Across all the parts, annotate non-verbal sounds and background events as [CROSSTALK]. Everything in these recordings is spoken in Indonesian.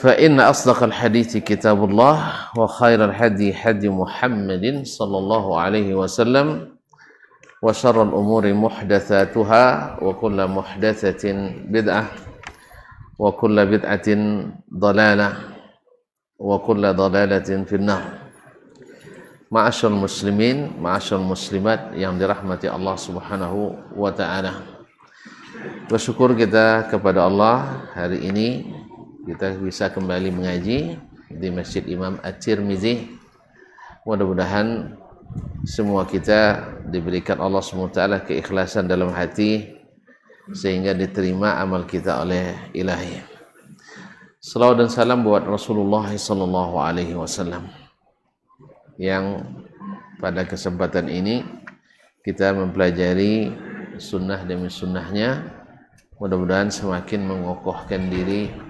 فإن أصدق الحديث كتاب الله وخير الهدي هدي محمد صلى الله عليه وسلم وشر الأمور محدثاتها وكل محدثة بدعة وكل بدعة ضلالة وكل ضلالة في النار Ma'asyal muslimin, ma'asyal muslimat yang dirahmati Allah Subhanahu wa taala. Bersyukur kita kepada Allah hari ini kita bisa kembali mengaji di Masjid Imam At-Tirmizi. Mudah-mudahan semua kita diberikan Allah SWT keikhlasan dalam hati sehingga diterima amal kita oleh ilahi. Salawat dan salam buat Rasulullah wasallam yang pada kesempatan ini kita mempelajari sunnah demi sunnahnya mudah-mudahan semakin mengokohkan diri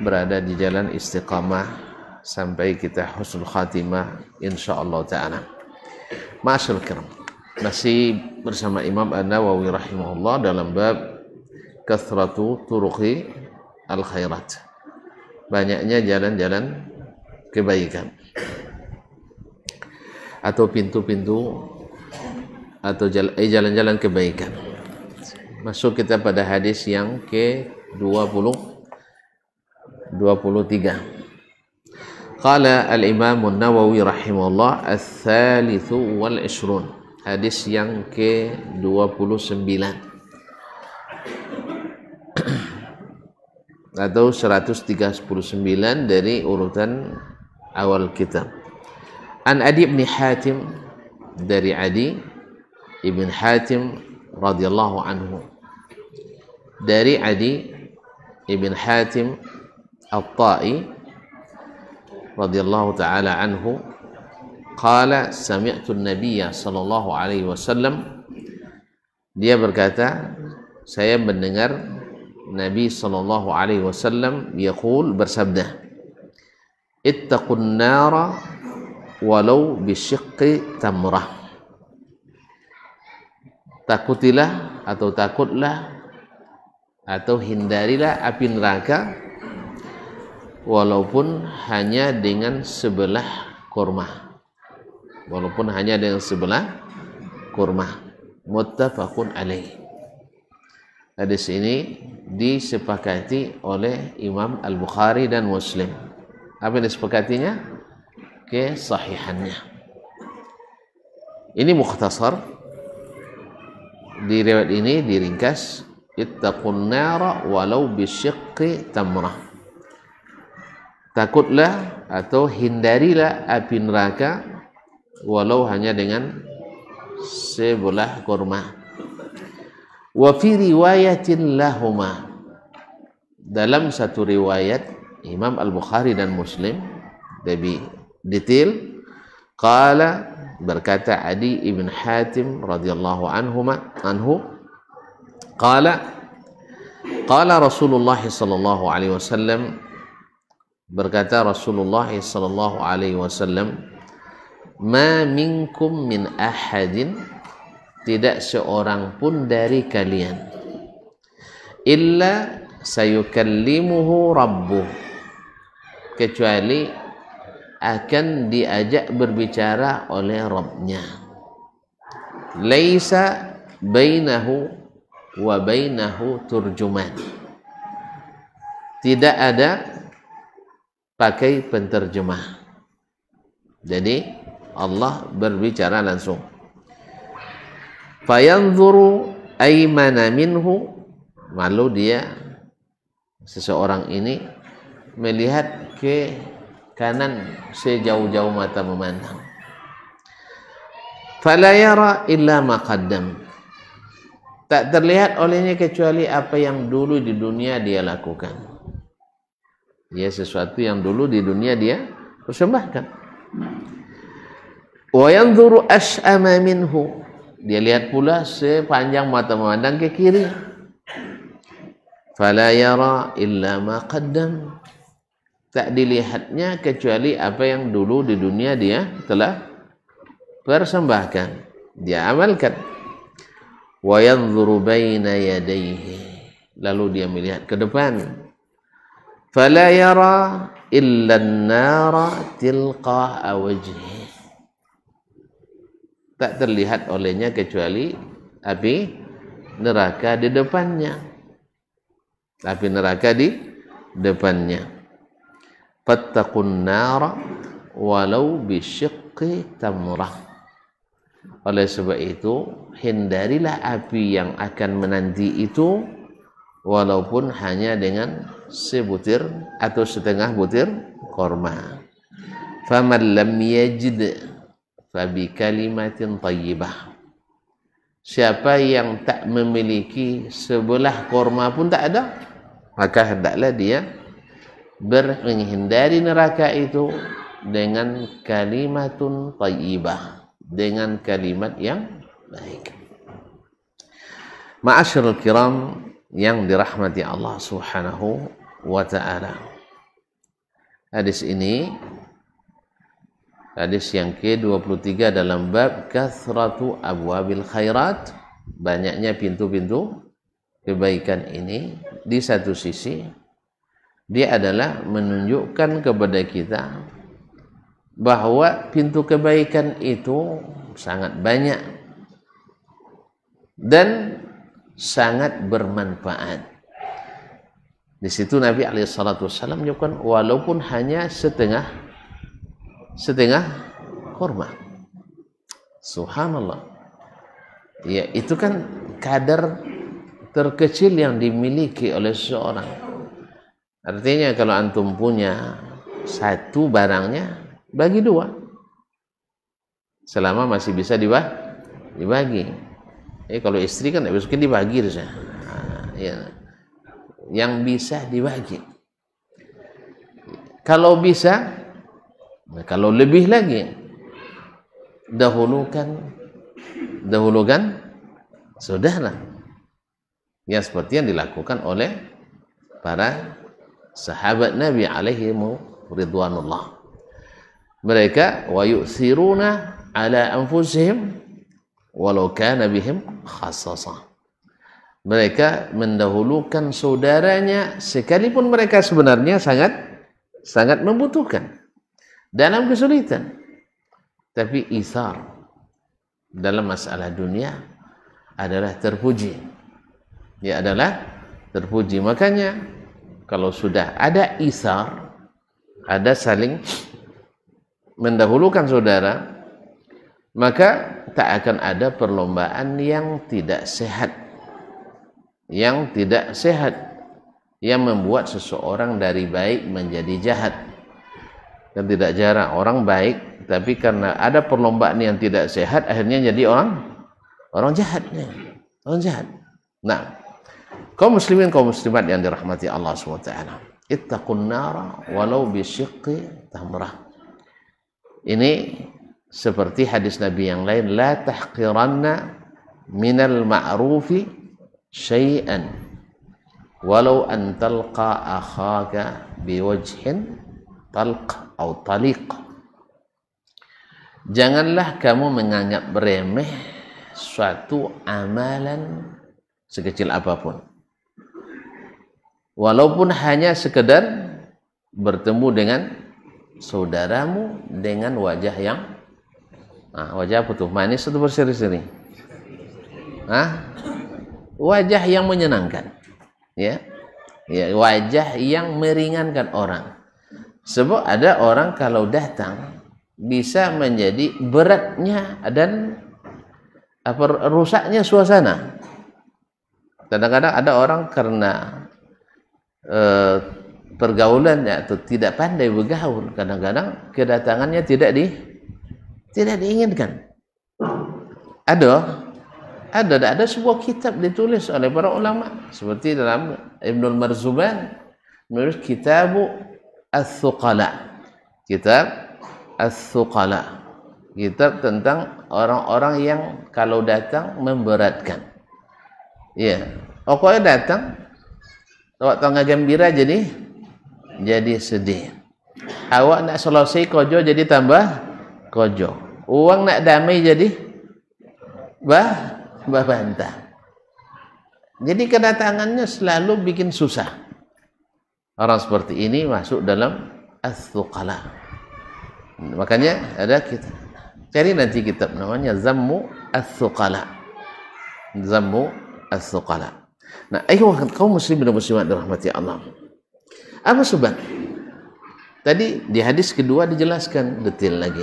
berada di jalan istiqamah sampai kita husnul khatimah insyaallah taala. Masyaallah kiram. Masih bersama Imam An-Nawawi rahimahullah dalam bab kathratu turuqi al khairat banyaknya jalan-jalan kebaikan. Atau pintu-pintu atau eh, jalan-jalan kebaikan. Masuk kita pada hadis yang ke-20 23. Qala al-Imam An-Nawawi rahimahullah ats-tsalitsu wal 20. Hadis yang ke-29. [CLEARS THROAT] atau 139 dari urutan awal kitab. An Adi bin Hatim dari Adi ibn Hatim radhiyallahu anhu dari Adi ibn Hatim At-Ta'i radhiyallahu taala anhu qala sami'tu an-nabiy sallallahu alaihi wasallam. Dia berkata saya mendengar Nabi sallallahu alaihi wasallam yaqul bersabda ittaqun nara walau bisyiqqi tamrah takutilah atau takutlah atau hindarilah api neraka walaupun hanya dengan sebelah kurma walaupun hanya dengan sebelah kurma muttafaqun alaih hadis ini disepakati oleh Imam Al-Bukhari dan Muslim apa yang disepakatinya kesahihannya. Ini mukhtasar. Di riwayat ini diringkas ittaqun nara walau bisyiqqi tamrah. Takutlah atau hindarilah api neraka walau hanya dengan sebelah kurma. Wa fi riwayatin lahuma dalam satu riwayat Imam Al-Bukhari dan Muslim dari detail qala berkata Adi ibn Hatim radhiyallahu anhuma anhu qala qala Rasulullah sallallahu alaihi wasallam berkata Rasulullah sallallahu alaihi wasallam ma minkum min ahadin. Tidak seorang pun dari kalian. Illa sayukallimuhu rabbuh. Kecuali akan diajak berbicara oleh Rabbnya. Laisa bainahu wa bainahu turjuman. Tidak ada pakai penterjemah. Jadi Allah berbicara langsung. Fayanzuru aymana minhu. Malu dia seseorang ini melihat ke kanan sejauh-jauh mata memandang. Fala yara illa ma qaddam. Tak terlihat olehnya kecuali apa yang dulu di dunia dia lakukan ya sesuatu yang dulu di dunia dia persembahkan. Wa yanzuru ash'ama minhu. Dia lihat pula sepanjang mata memandang ke kiri. Fala yara illa ma qaddam. Tak dilihatnya kecuali apa yang dulu di dunia dia telah persembahkan. Dia amalkan. Wa yanzuru baina yadayhi. Lalu dia melihat ke depan yara illa an-nara tilqa wajhi tak terlihat olehnya kecuali api neraka di depannya. Api neraka di depannya. Fattaqun nara walau bisyiqqi tamrah. Oleh sebab itu hindarilah api yang akan menanti itu walaupun hanya dengan sebutir atau setengah butir korma. Faman lam yajid fabi kalimatin tayyibah. Siapa yang tak memiliki sebelah korma pun tak ada, maka hendaklah dia menghindari neraka itu dengan kalimatun tayyibah, dengan kalimat yang baik. Ma'asyiral kiram, yang dirahmati Allah Subhanahu wa taala. Hadis ini hadis yang ke-23 dalam bab kathratu abwabil khairat, banyaknya pintu-pintu kebaikan ini. Di satu sisi dia adalah menunjukkan kepada kita bahwa pintu kebaikan itu sangat banyak. Dan sangat bermanfaat. Di situ Nabi Alaihissalam menyebutkan walaupun hanya setengah setengah kurma. Subhanallah. Ya, itu kan kadar terkecil yang dimiliki oleh seseorang. Artinya kalau antum punya satu barangnya, bagi dua. Selama masih bisa dibagi. Eh kalau istri kan mungkin dibagi saja. Nah, ya. Yang bisa dibagi. Kalau bisa, kalau lebih lagi, dahulukan, dahulukan saudara. Ya seperti yang dilakukan oleh para sahabat Nabi alaihi ridwanullah. Mereka wa yu'thiruna ala anfusihim walau kana bihim khassasa. Mereka mendahulukan saudaranya sekalipun mereka sebenarnya sangat sangat membutuhkan. Dalam kesulitan. Tapi isar dalam masalah dunia adalah terpuji. Ya adalah terpuji. Makanya kalau sudah ada isar ada saling mendahulukan saudara maka tak akan ada perlombaan yang tidak sehat. Yang tidak sehat. Yang membuat seseorang dari baik menjadi jahat. Dan tidak jarang orang baik tapi karena ada perlombaan yang tidak sehat akhirnya jadi orang orang jahatnya orang jahat. Nah kaum muslimin kaum muslimat yang dirahmati Allah SWT ittaqun nara walau bisyiqqi tamrah. Ini seperti hadis Nabi yang lain la tahqiranna minal ma'rufi syai'an walau an talqa akhaka biwajhin talq atau taliq. Janganlah kamu menganggap remeh suatu amalan sekecil apa pun. Walaupun hanya sekedar bertemu dengan saudaramu dengan wajah yang Nah, wajah apa tuh? Manis atau berseri-seri? Hah? Wajah yang menyenangkan. Ya. Ya, wajah yang meringankan orang. Sebab ada orang kalau datang bisa menjadi beratnya dan apa rusaknya suasana. Kadang-kadang ada orang karena eh, pergaulannya atau tidak pandai bergaul, kadang-kadang kedatangannya tidak di tidak diinginkan. Ada ada ada sebuah kitab ditulis oleh para ulama seperti dalam Ibnu Marzuban menulis kitab As-Suqala. Kitab As-Suqala. Kitab tentang orang-orang yang kalau datang memberatkan. Ya, pokoknya datang waktu tengah gembira jadi jadi sedih. Awak nak selesai kojo jadi tambah kojo uang nak damai jadi bah bah bantah jadi kedatangannya selalu bikin susah Orang seperti ini masuk dalam as-suqala. Makanya ada kita cari nanti kitab namanya Zammu as-suqala. Zammu as-suqala. Nah, ayo kaum muslimin dan muslimat dirahmati Allah. Apa sebab? Tadi di hadis kedua dijelaskan detail lagi.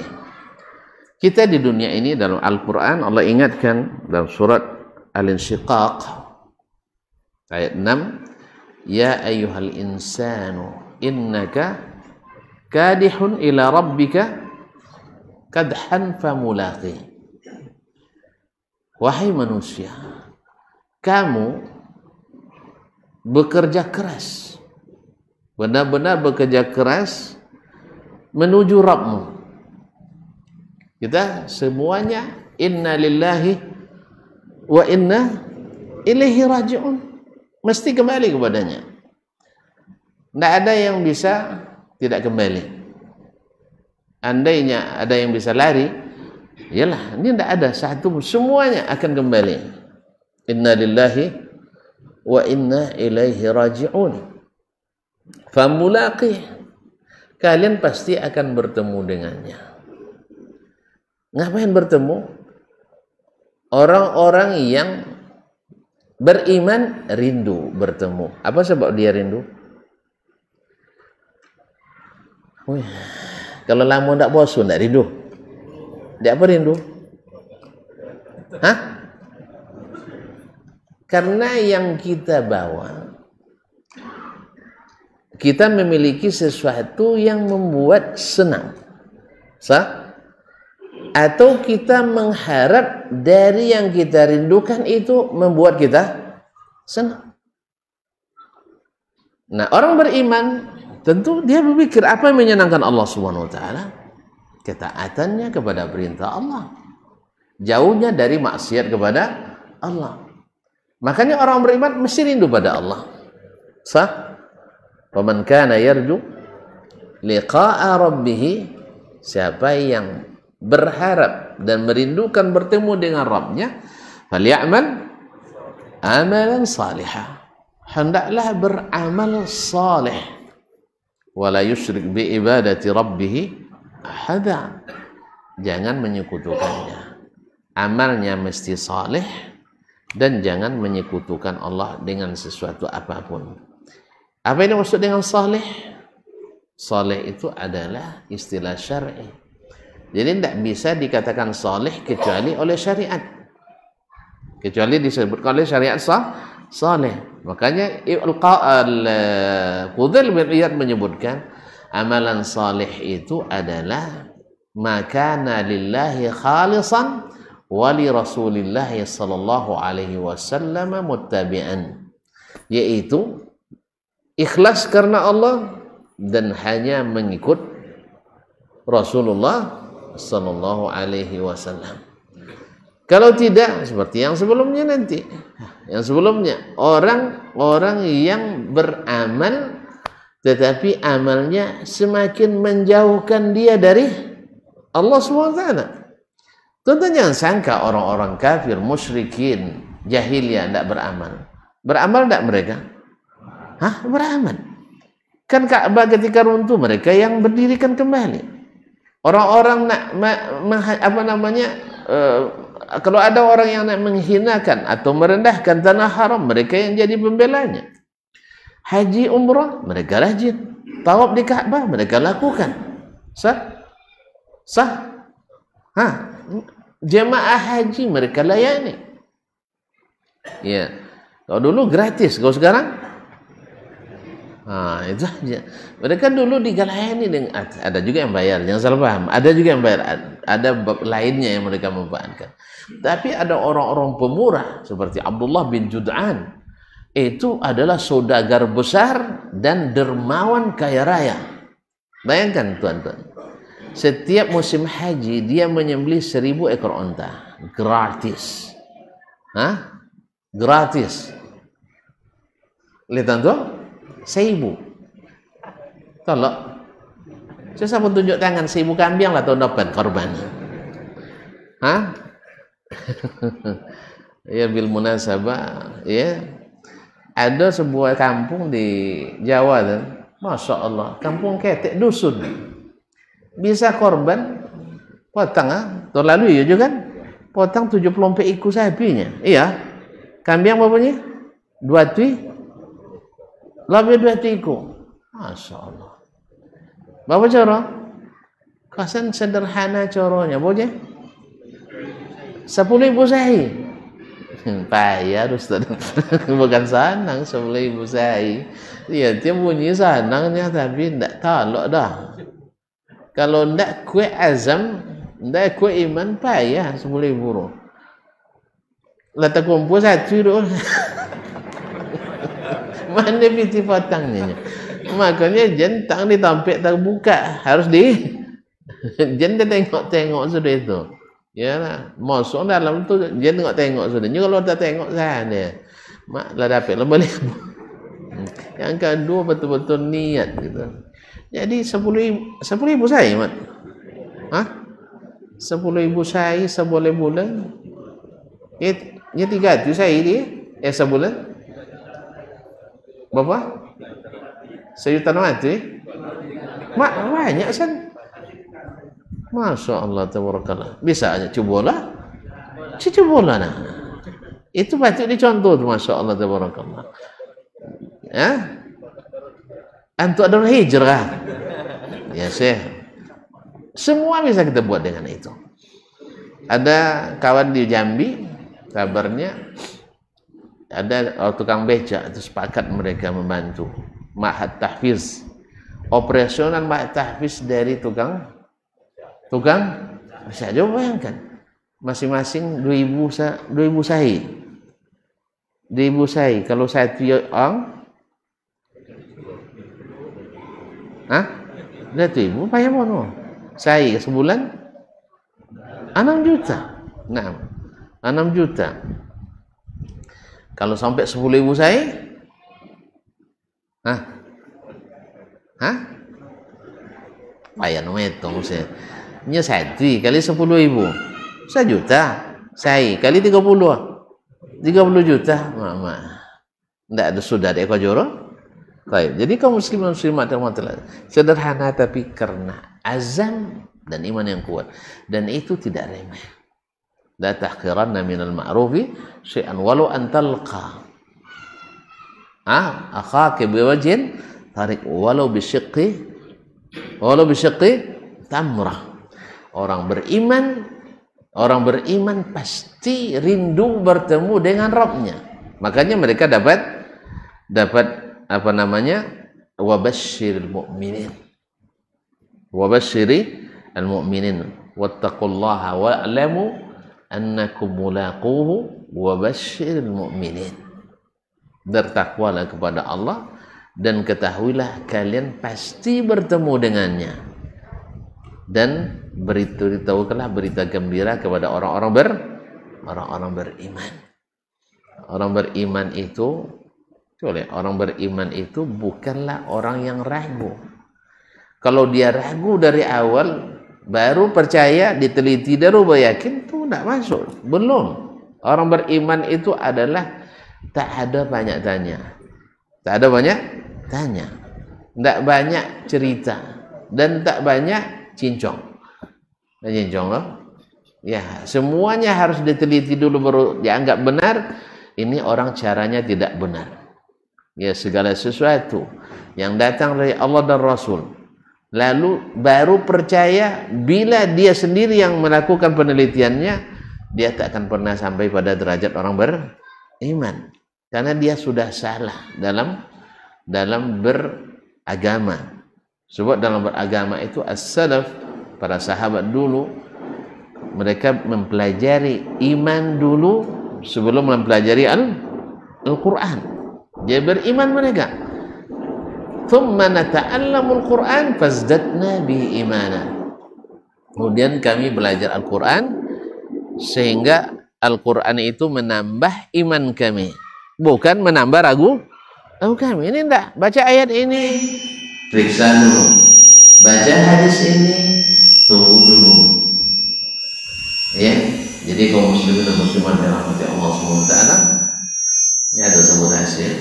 Kita di dunia ini dalam Al-Quran Allah ingatkan dalam surat Al-Insyiqaq ayat 6 Ya ayyuhal insanu innaka kadihun ila rabbika kadhan famulaqi. Wahai manusia kamu bekerja keras benar-benar bekerja keras menuju Rabbmu kita semuanya inna lillahi wa inna ilaihi raji'un. Mesti kembali kepadanya. Tidak ada yang bisa tidak kembali. Andainya ada yang bisa lari yalah ini tidak ada. Satu semuanya akan kembali. Inna lillahi wa inna ilaihi raji'un. Famulaqih kalian pasti akan bertemu dengannya ngapain bertemu orang-orang yang beriman rindu bertemu apa sebab dia rindu Wih, kalau lama tak bosan tak rindu dia apa rindu Hah? Karena yang kita bawa kita memiliki sesuatu yang membuat senang. Sah? Atau kita mengharap dari yang kita rindukan itu membuat kita senang. Nah, orang beriman tentu dia berpikir apa yang menyenangkan Allah Subhanahu wa taala? Ketaatannya kepada perintah Allah. Jauhnya dari maksiat kepada Allah. Makanya orang beriman mesti rindu pada Allah. Sah? Faman kana yarju liqa'a rabbih siapa yang berharap dan merindukan bertemu dengan Rabbnya falyamal amalan salihah. Hendaklah beramal salih wala yusyrik bi ibadati rabbih ahada. Jangan menyekutukannya. Amalnya mesti salih dan jangan menyekutukan Allah dengan sesuatu apa pun. Apa ini maksud dengan saleh? Saleh itu adalah istilah syar'i. Jadi tidak bisa dikatakan saleh kecuali oleh syariat. Kecuali disebutkan oleh syariat sah, saleh. Makanya Al-Qudhil bin Iyad menyebutkan amalan saleh itu adalah makana lillahi khalisan wali Rasulillah sallallahu alaihi wasallam muttabi'an yaitu ikhlas karena Allah dan hanya mengikut Rasulullah sallallahu alaihi wasallam. Kalau tidak seperti yang sebelumnya nanti. Yang sebelumnya orang-orang yang beramal tetapi amalnya semakin menjauhkan dia dari Allah SWT. Tentu jangan sangka orang-orang kafir, musyrikin, jahiliyah tidak beramal. Beramal tidak mereka? Hah? Beramal. Kan Ka'bah ketika runtuh mereka yang berdirikan kembali. Orang-orang nak ma, ma, apa namanya uh, kalau ada orang yang nak menghinakan atau merendahkan tanah haram, mereka yang jadi pembelanya. Haji umrah, mereka rajin. Tawaf di Ka'bah, mereka lakukan. Sah? Sah? Ha? Jemaah haji mereka layani. Ya. Kalau dulu gratis, kalau sekarang Ha, itu aja. Mereka dulu digalayani dengan ada juga yang bayar, jangan salah paham. Ada juga yang bayar, ada lainnya yang mereka memanfaatkan. Tapi ada orang-orang pemurah seperti Abdullah bin Jud'an. Itu adalah saudagar besar dan dermawan kaya raya. Bayangkan tuan-tuan. Setiap musim haji dia menyembelih seribu ekor onta gratis. Hah? Gratis. Lihat tuan seribu kalau saya pun tunjuk tangan seribu kambing lah tahun depan korban Hah? [LAUGHS] ya bil munasabah ya ada sebuah kampung di Jawa tuh Masya Allah, kampung ketek dusun. Bisa korban potong ah, tahun lalu ya juga kan? Potong 74 ikut sapinya. Iya. Kambing berapa Dua tui. Lebih dua ikut. Masya Allah. Berapa cara? Kasan sederhana caranya. Boleh? Sepuluh ibu sahi. [LAUGHS] Payah Ustaz. [LAUGHS] Bukan sanang sepuluh ibu sahi. Ya, dia bunyi sanangnya tapi tidak talok dah. Kalau tidak kue azam, tidak kue iman, payah sepuluh ibu. Letak kumpul satu tu. [LAUGHS] [LAUGHS] Mana piti potangnya? Makanya jentang ditampik terbuka. Harus di [LAUGHS] jentang tengok-tengok sudah itu. Ya lah. Masuk dalam tu dia tengok-tengok sudah. Ni kalau tak tengok sana. Mak lah dapat lah boleh. Yang kedua betul-betul niat gitu. Jadi sepuluh ibu, sepuluh ibu saya mat. Hah? Sepuluh ibu saya sebulan bulan. Ini tiga tu saya dia. Eh sebulan. Berapa? Sejuta mati? Mak banyak san. Masya Allah tabarakallah. Bisa aja cubalah. Cubalah nah. Itu patut dicontoh tu Masya Allah tabarakallah. Ya? Antuk adalah hijrah. Ya sih. Semua bisa kita buat dengan itu. Ada kawan di Jambi, kabarnya ada oh, tukang beca itu sepakat mereka membantu mahat tahfiz operasional mahat tahfiz dari tukang tukang bisa aja bayangkan masing-masing 2000 sa 2000 sahi 2000 sahi kalau satu orang Hah? Dah tu ibu payah mana? Sahi sebulan 6 juta. Nah, 6 juta. Kalau sampai 10 ribu saya, Hah? Hah? Nama itu saya. Nya satu kali 10 ribu. Sejuta. Saya kali 30. 30 juta. Mama. Tidak ada sudah ada ekor joro. Baik. Jadi kaum muslimin muslimat sederhana tapi karena azam dan iman yang kuat dan itu tidak remeh. La tahqiranna minal ma'rufi syai'an walau an talqa. Ah, akhaka biwajhin tarik walau bisyiqqi walau bisyiqqi tamrah. Orang beriman orang beriman pasti rindu bertemu dengan Rabbnya. Makanya mereka dapat dapat apa namanya? Wabashshiril mu'minin. Wabashshiri al-mu'minin. Wattaqullaha wa'lamu annakum mulaquhu wa basyiril mu'minin. Bertakwalah kepada Allah dan ketahuilah kalian pasti bertemu dengannya. Dan beritahukanlah berita gembira kepada orang-orang ber orang-orang beriman. Orang beriman itu oleh orang beriman itu bukanlah orang yang ragu. Kalau dia ragu dari awal baru percaya diteliti baru yakin tuh tidak masuk. Belum. Orang beriman itu adalah tak ada banyak tanya. Tak ada banyak tanya. Tidak banyak cerita. Dan tak banyak cincong. Cincong loh ya semuanya harus diteliti dulu baru dianggap benar. Ini orang caranya tidak benar. Ya segala sesuatu yang datang dari Allah dan Rasul lalu baru percaya bila dia sendiri yang melakukan penelitiannya dia tak akan pernah sampai pada derajat orang beriman. Karena dia sudah salah dalam dalam beragama. Sebab dalam beragama itu as-salaf para sahabat dulu mereka mempelajari iman dulu sebelum mempelajari Al-Quran. Dia beriman mereka thumma nata'allamul Qur'an fazdadna bi imana. Kemudian kami belajar Al-Qur'an sehingga Al-Qur'an itu menambah iman kami, bukan menambah ragu ragu kami. Ini enggak, baca ayat ini, periksa dulu. Baca hadis ini, tunggu dulu. Ya, jadi kaum muslimin dan muslimat yang rahmati Allah Subhanahu wa taala, ini ada sebut hasil.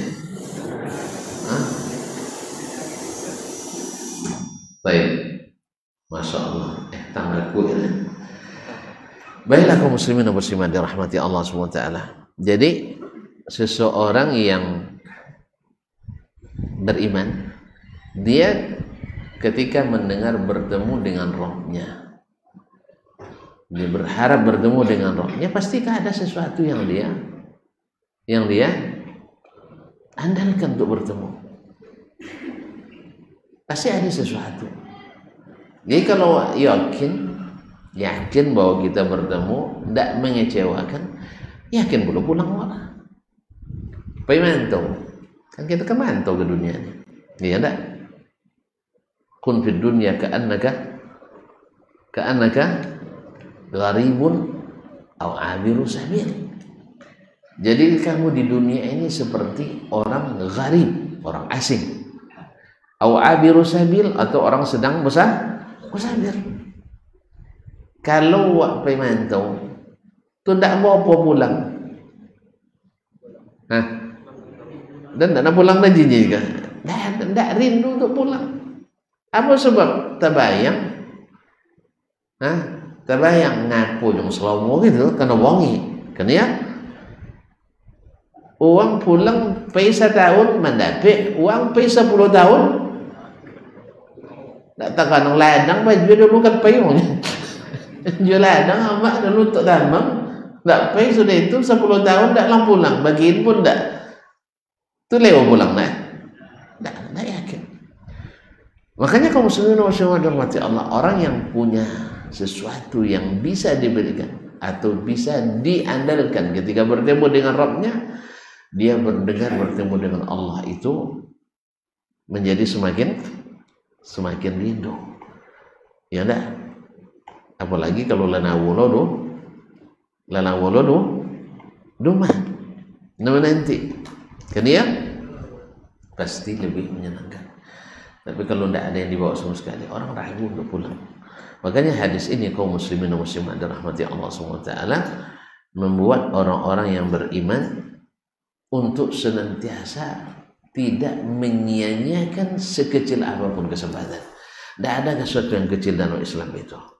Hah? Baik. Masya Allah. Eh, tanganku ini. Baiklah kaum muslimin dan muslimat dirahmati Allah SWT. Jadi seseorang yang beriman dia ketika mendengar bertemu dengan rohnya dia berharap bertemu dengan rohnya pastikah ada sesuatu yang dia yang dia andalkan untuk bertemu pasti ada sesuatu jadi kalau yakin yakin bahwa kita bertemu tidak mengecewakan yakin belum pulang malah. Pemantau kan kita kan mantau ke dunia ini iya enggak kun fid dunya ka'annaka ka'annaka gharibun atau abiru sabil. Jadi kamu di dunia ini seperti orang gharib orang asing. Atau abiru sabil atau orang sedang besar musafir kalau wak pemantau tu tidak mau apa pulang? Hah? dan tak nak pulang lagi juga tak, tak rindu untuk pulang. Apa sebab? Terbayang. Hah? terbayang ngapu yang selama gitu kena wangi. Kena ya? Uang pulang pergi setahun mendapat uang pergi sepuluh tahun. Tak takkan ladang baju dulu kan payung [LAUGHS] jual ladang amak dulu tak tamam tak pay sudah itu sepuluh tahun tak lang pulang. Bagiin pun tak. Tu lewat pulang nak. Tak, tak yakin. Makanya kaum muslimin wa mati Allah orang yang punya sesuatu yang bisa diberikan atau bisa diandalkan ketika bertemu dengan Rabbnya dia berdengar bertemu dengan Allah itu menjadi semakin semakin rindu. Ya enggak apalagi kalau lana wolodo lana wolodo duma nanti. Kan ya pasti lebih menyenangkan. Tapi kalau tidak ada yang dibawa sama sekali orang ragu untuk pulang. Makanya hadis ini kaum muslimin dan muslimat dirahmati Allah SWT membuat orang-orang yang beriman untuk senantiasa tidak menyia-nyiakan sekecil apa pun kesempatan. Tidak ada sesuatu yang kecil dalam Islam itu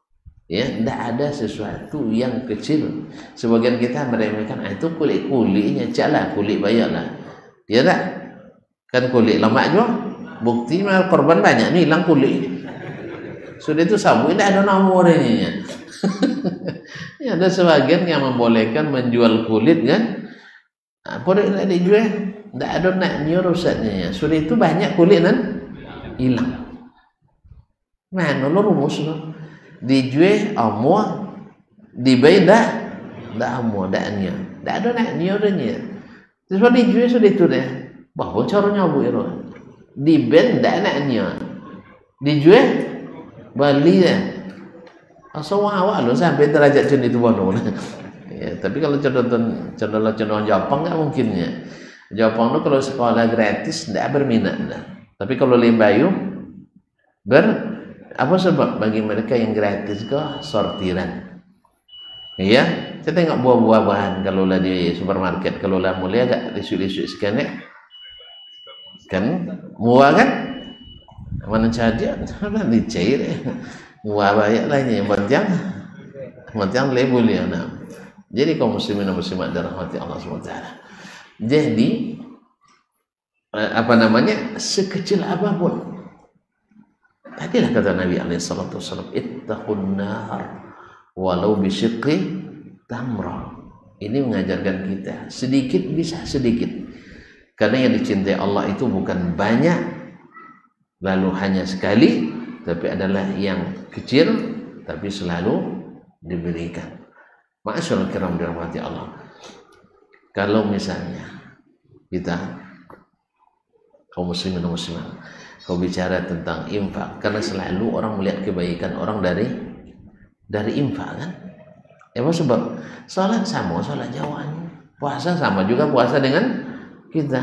ya tidak ada sesuatu yang kecil sebagian kita meremehkan ah, itu kulit kulitnya caklah kulit bayarlah Ya tak? Kan kulit lemak juga. Bukti mah korban banyak nih hilang kulit. Sudah itu sabu ini ada nomor ini. [LAUGHS] ya ada sebagian yang membolehkan menjual kulit kan. Apa nah, dia dijual? Tidak ada nak nyurusatnya ya. Sudah itu banyak kulit kan hilang. Mana lo rumus lo? Dijual amua, dibayar tak amua, tak niat. Tak ada nak nyurusnya. Sebab dia jual sudah itu dah. Bahawa caranya Abu Irwan. Di band tak naknya. Dijual bali dah. Asal awak lo sampai derajat macam itu bodoh. ya, tapi kalau contoh contoh contoh Jepang tak mungkinnya. Jepang tu kalau sekolah gratis tidak berminat dah. Tapi kalau Limbayu ber apa sebab bagi mereka yang gratis ke? Sortiran. Iya, saya tengok buah-buahan kalau lah di supermarket. Kalau lah mulia agak lisu-lisu sekian ya kan? Muah kan? Mana cadia mana dicair muah banyak lah ini yang penting label ya nah. Jadi kaum muslimin dan muslimat dirahmati Allah SWT. Jadi eh, apa namanya? Sekecil apapun tadilah kata Nabi alaihi salatu wasallam ittaqun nar walau bisyiqqi tamrah. Ini mengajarkan kita sedikit bisa sedikit. Karena yang dicintai Allah itu bukan banyak lalu hanya sekali tapi adalah yang kecil tapi selalu diberikan. Ma'asyarul kiram dirahmati Allah. Kalau misalnya kita kaum muslimin dan muslimat kau bicara tentang infak karena selalu orang melihat kebaikan orang dari dari infak kan Ya apa sebab? Salat sama salat jawaan. Puasa sama juga puasa dengan kita.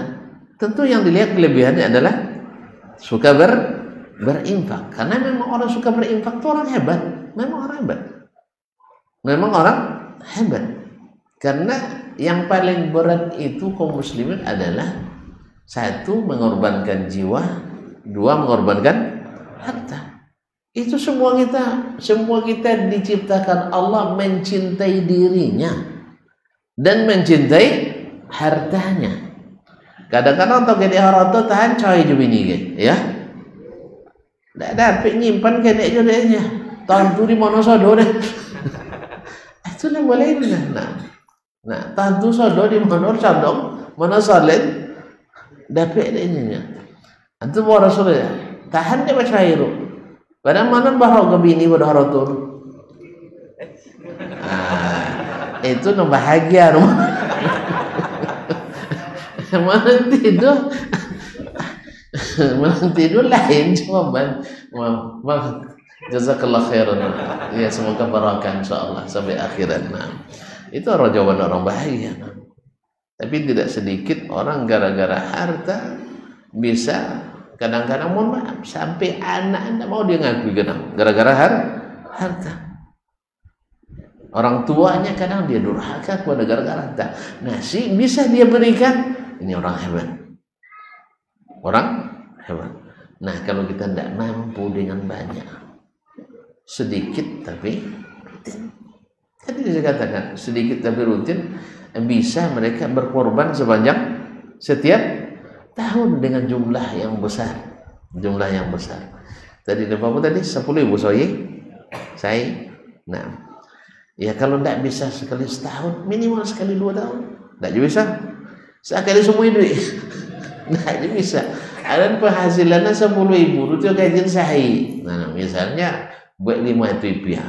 Tentu yang dilihat kelebihannya adalah suka ber berinfak. Karena memang orang suka berinfak itu orang hebat. Memang orang hebat. Memang orang hebat. Karena yang paling berat itu kaum muslimin adalah satu mengorbankan jiwa, dua mengorbankan harta. Itu semua kita, semua kita diciptakan Allah mencintai dirinya dan mencintai hartanya. Kadang-kadang tak kena harta tahan cai je bini ke, ya. Tak dapat nyimpan kena je dia Tahan tu di mana sado deh. [LAUGHS] Itu lah boleh nah. Nah, tahan tu sado di mana sado, mana salet. Dapat dia itu. Padahal mana bahau ke bini pada haratur. Ah, itu no bahagia rumah. [LAUGHS] mana tidur mana tidur lain cuma ban bang jazakallah khairan ya semoga barakah insyaallah sampai akhirat nah itu jawaban orang bahagia nah. tapi tidak sedikit orang gara-gara harta bisa kadang-kadang mohon maaf sampai anak anda mau dia ngaku genang gara-gara har harta. Orang tuanya kadang dia durhaka kepada gara-gara harta. Nasi bisa dia berikan? Ini orang hebat. Orang hebat. Nah kalau kita tidak mampu dengan banyak sedikit tapi rutin. Tadi saya katakan sedikit tapi rutin bisa mereka berkorban sepanjang setiap tahun dengan jumlah yang besar. Jumlah yang besar. Tadi berapa tadi? 10 ribu soyi saya nah ya kalau tidak bisa sekali setahun minimal sekali dua tahun. Tidak bisa. Sekali semua duit. [LAUGHS] Tidak bisa. Ada penghasilannya 10 ribu. Itu kajian sahi nah misalnya buat lima itu rupiah.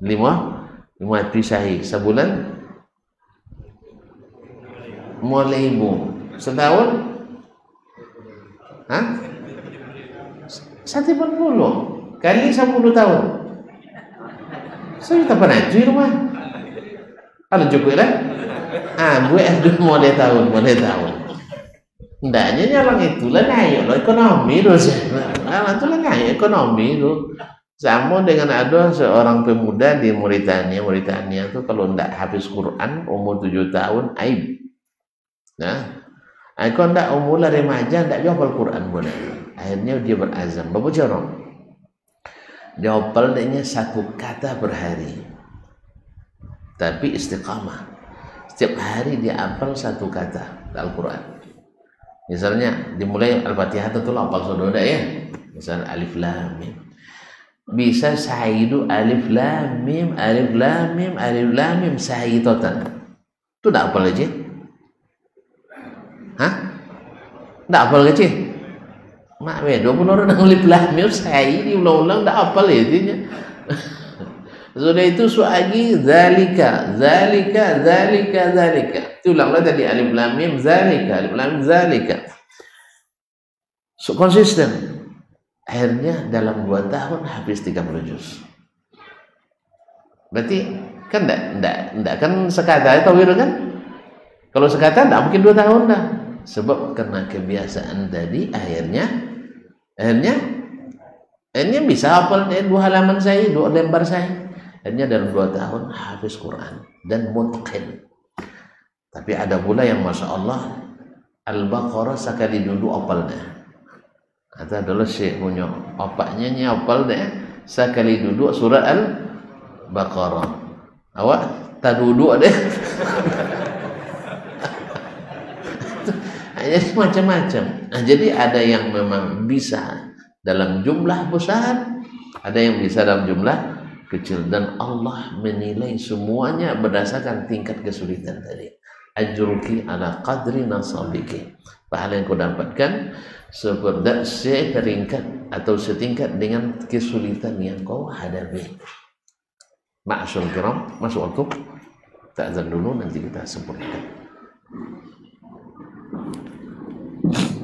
Lima? lima itu sahi sebulan? Mulai ibu setahun Hah? Satu puluh kali sepuluh tahun. Saya tak pernah cuy rumah. Kalau cukup lah. Ah, [LAUGHS] gue dua mulai tahun, mulai tahun. Ndaknya nyalang itu lah naik lo ekonomi lo Nah, itu lah naik ekonomi lo. Sama dengan ada seorang pemuda di Mauritania, Mauritania itu kalau ndak habis Quran umur tujuh tahun aib. Nah, Aku ndak umur remaja ndak jawab Al-Quran boleh. Akhirnya dia berazam. Bapak corong. Dia hafal satu kata per hari. Tapi istiqamah. Setiap hari dia hafal satu kata Al-Quran. Misalnya dimulai Al-Fatihah tentu hafal saudara ya. Misalnya alif lam mim. Bisa sahidu alif lam mim alif lam mim alif lam mim sahidotan. Itu tak hafal aja. Hah? Tak hafal kecil. Mak be 20 orang nak ulip lah mil saya ini ulang-ulang tak hafal ya intinya. [LAUGHS] Sudah itu suagi zalika, zalika, zalika, zalika. Itu ulanglah tadi alif lam mim zalika, alif lam zalika. So, konsisten. Akhirnya dalam dua tahun habis 30 juz. Berarti kan enggak, enggak, enggak kan sekata itu kan? Kalau sekata enggak mungkin dua tahun dah sebab karena kebiasaan tadi akhirnya akhirnya akhirnya bisa hafal dua halaman saya dua lembar saya. Akhirnya dalam dua tahun habis Quran dan mutqin. Tapi ada pula yang masya Allah Al-Baqarah sekali duduk apalnya kata adalah syekh punya opaknya nya apal deh sekali duduk surah Al-Baqarah. Awak tak duduk deh [LAUGHS] jadi macam-macam. Nah, jadi ada yang memang bisa dalam jumlah besar, ada yang bisa dalam jumlah kecil dan Allah menilai semuanya berdasarkan tingkat kesulitan tadi. Ajruki ala qadri nasabiki. Pahala yang kau dapatkan seperingkat atau setingkat dengan kesulitan yang kau hadapi. Ma'asyul kiram, masuk waktu. Ta'zan dulu nanti kita sempurnakan. Allah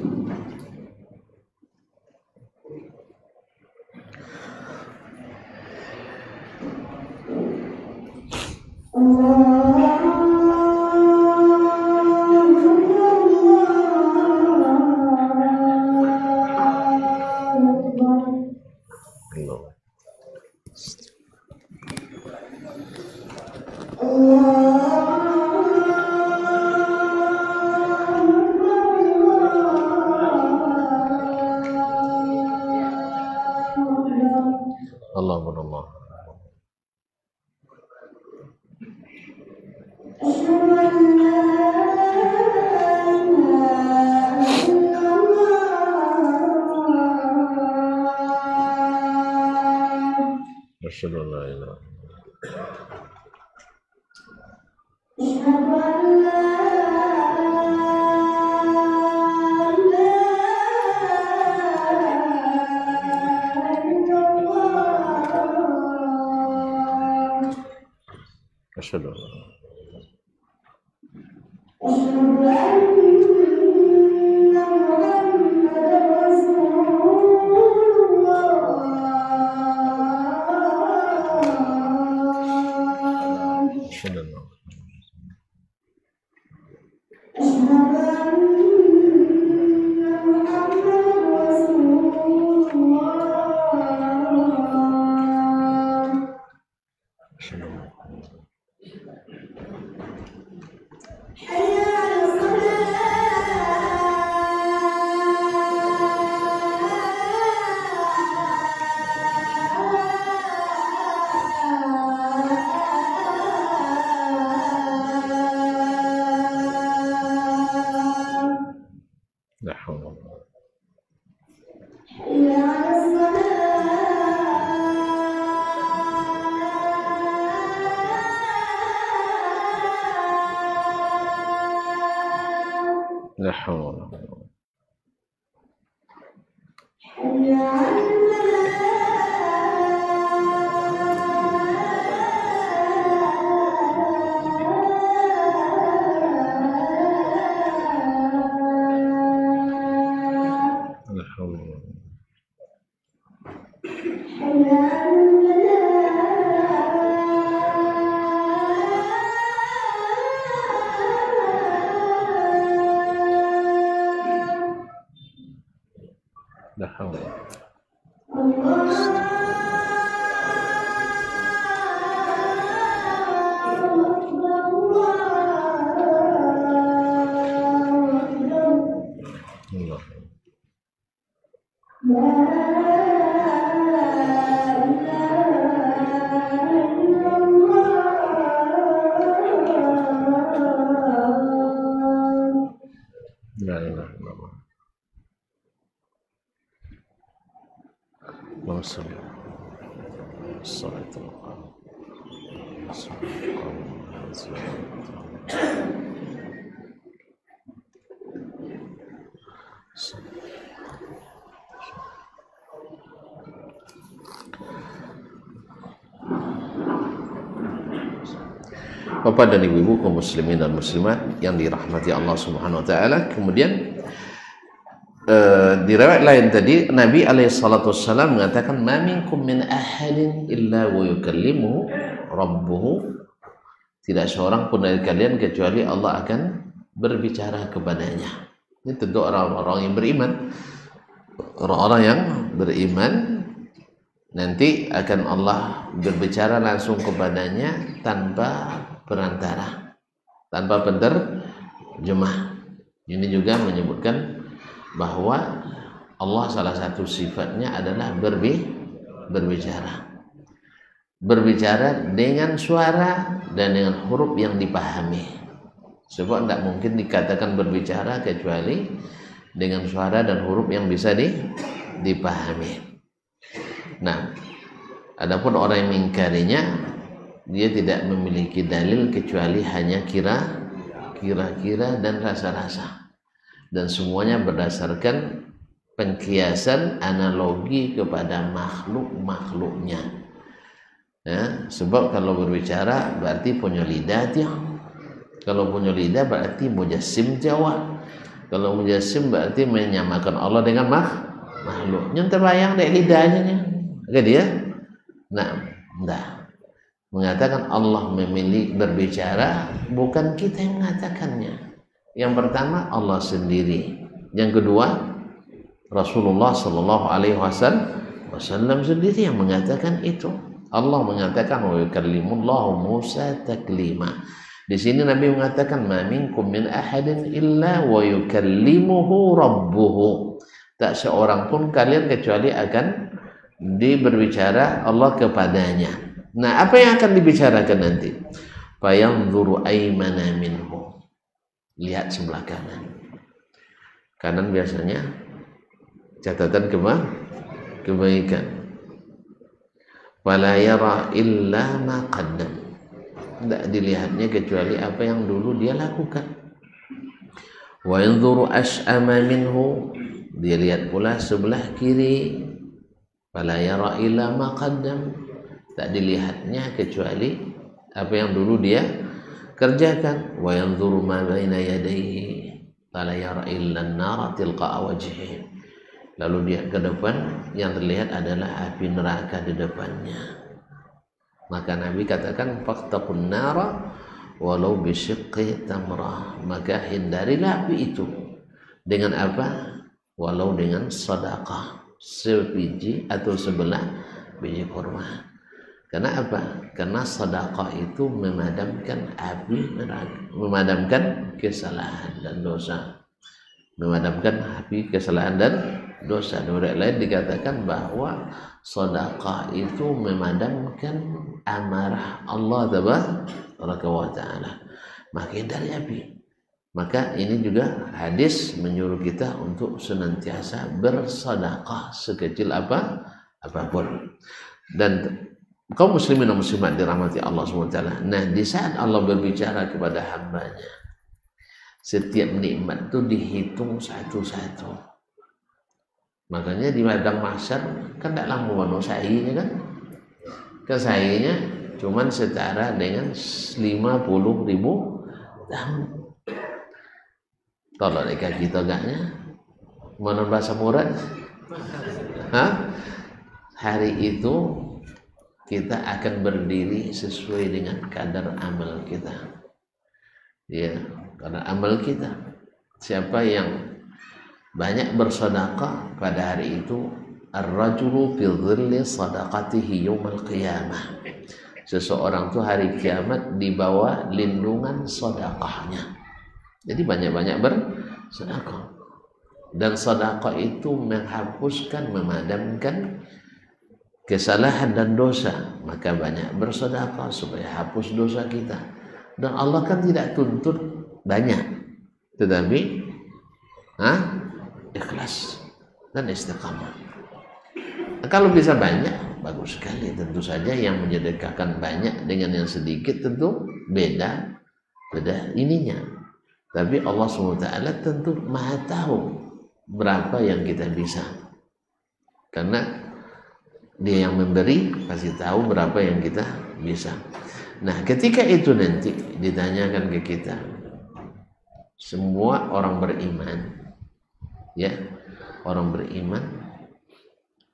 أشهد أن لا إله 对 Bapak dan Ibu-ibu kaum muslimin dan muslimat yang dirahmati Allah Subhanahu wa taala. Kemudian uh, di riwayat lain tadi Nabi alaihi salatu wasallam mengatakan ma minkum min ahadin illa wa yukallimu rabbuhu tidak seorang pun dari kalian kecuali Allah akan berbicara kepadanya. Ini tentu orang-orang yang beriman. Orang-orang yang beriman nanti akan Allah berbicara langsung kepadanya tanpa perantara. Tanpa jemaah. Ini juga menyebutkan bahwa Allah salah satu sifatnya adalah berbi berbicara. Berbicara dengan suara dan dengan huruf yang dipahami. Sebab tidak mungkin dikatakan berbicara kecuali dengan suara dan huruf yang bisa di, dipahami. Nah adapun orang yang mengingkarinya dia tidak memiliki dalil kecuali hanya kira kira-kira dan rasa-rasa. Dan semuanya berdasarkan pengkiasan analogi kepada makhluk-makhluknya. Ya, sebab kalau berbicara berarti punya lidah dia kalau punya lidah berarti mujassim jawab kalau mujassim berarti menyamakan Allah dengan makhluk yang terbayang dari lidahnya. Oke dia? Nah enggak mengatakan Allah memilih berbicara bukan kita yang mengatakannya. Yang pertama Allah sendiri. Yang kedua Rasulullah Shallallahu Alaihi Wasallam sendiri yang mengatakan itu. Allah mengatakan wa yukallimullahu Musa taklima. Di sini Nabi mengatakan ma minkum min ahadin illa wa yukallimuhu rabbuhu. Tak seorang pun kalian kecuali akan Di berbicara Allah kepadanya. Nah, apa yang akan dibicarakan nanti? Fayanzuru aymana minhu. Lihat sebelah kanan. Kanan biasanya catatan keba kebaikan. Fala yara illa ma. Tidak dilihatnya kecuali apa yang dulu dia lakukan. Wa yanzuru ash'ama minhu. Dia lihat pula sebelah kiri. Fala yara illa ma. Tak dilihatnya kecuali apa yang dulu dia kerjakan. Wa yanzuru ma baina yadayhi fala yara illa an-nara tilqa wajhihi. Lalu dia ke depan yang terlihat adalah api neraka di depannya. Maka Nabi katakan faqtaqun nara walau bisyiqqi tamrah maka hindarilah api itu. Dengan apa? Walau dengan sedekah sebiji atau sebelah biji kurma karena apa? Karena sedekah itu memadamkan api memadamkan kesalahan dan dosa. Memadamkan api kesalahan dan dosa. Di lain dikatakan bahwa sedekah itu memadamkan amarah Allah Tabaraka wa taala. Makin dari api. Maka ini juga hadis menyuruh kita untuk senantiasa bersedekah sekecil apa apa pun. Dan kaum muslimin dan muslimat dirahmati Allah SWT nah di saat Allah berbicara kepada hambanya setiap nikmat itu dihitung satu-satu. Makanya di madang masyar kan tidak lama wano sahinya kan? Kesahinya cuman setara dengan 50 ribu tahun tolong dekat kita gaknya mana bahasa murad Hah? hari itu kita akan berdiri sesuai dengan kadar amal kita. Ya, karena amal kita. Siapa yang banyak bersedekah pada hari itu, ar-rajulu fi dhilli sadaqatihi yaumil qiyamah. Seseorang tuh hari kiamat di bawah lindungan sedekahnya. Jadi banyak-banyak bersedekah. Dan sedekah itu menghapuskan, memadamkan kesalahan dan dosa maka banyak bersedekah supaya hapus dosa kita. Dan Allah kan tidak tuntut banyak tetapi ah ikhlas dan istiqamah. Kalau bisa banyak bagus sekali. Tentu saja yang menyedekahkan banyak dengan yang sedikit tentu beda beda ininya. Tapi Allah SWT tentu maha tahu berapa yang kita bisa. Karena dia yang memberi pasti tahu berapa yang kita bisa. Nah ketika itu nanti ditanyakan ke kita semua orang beriman ya orang beriman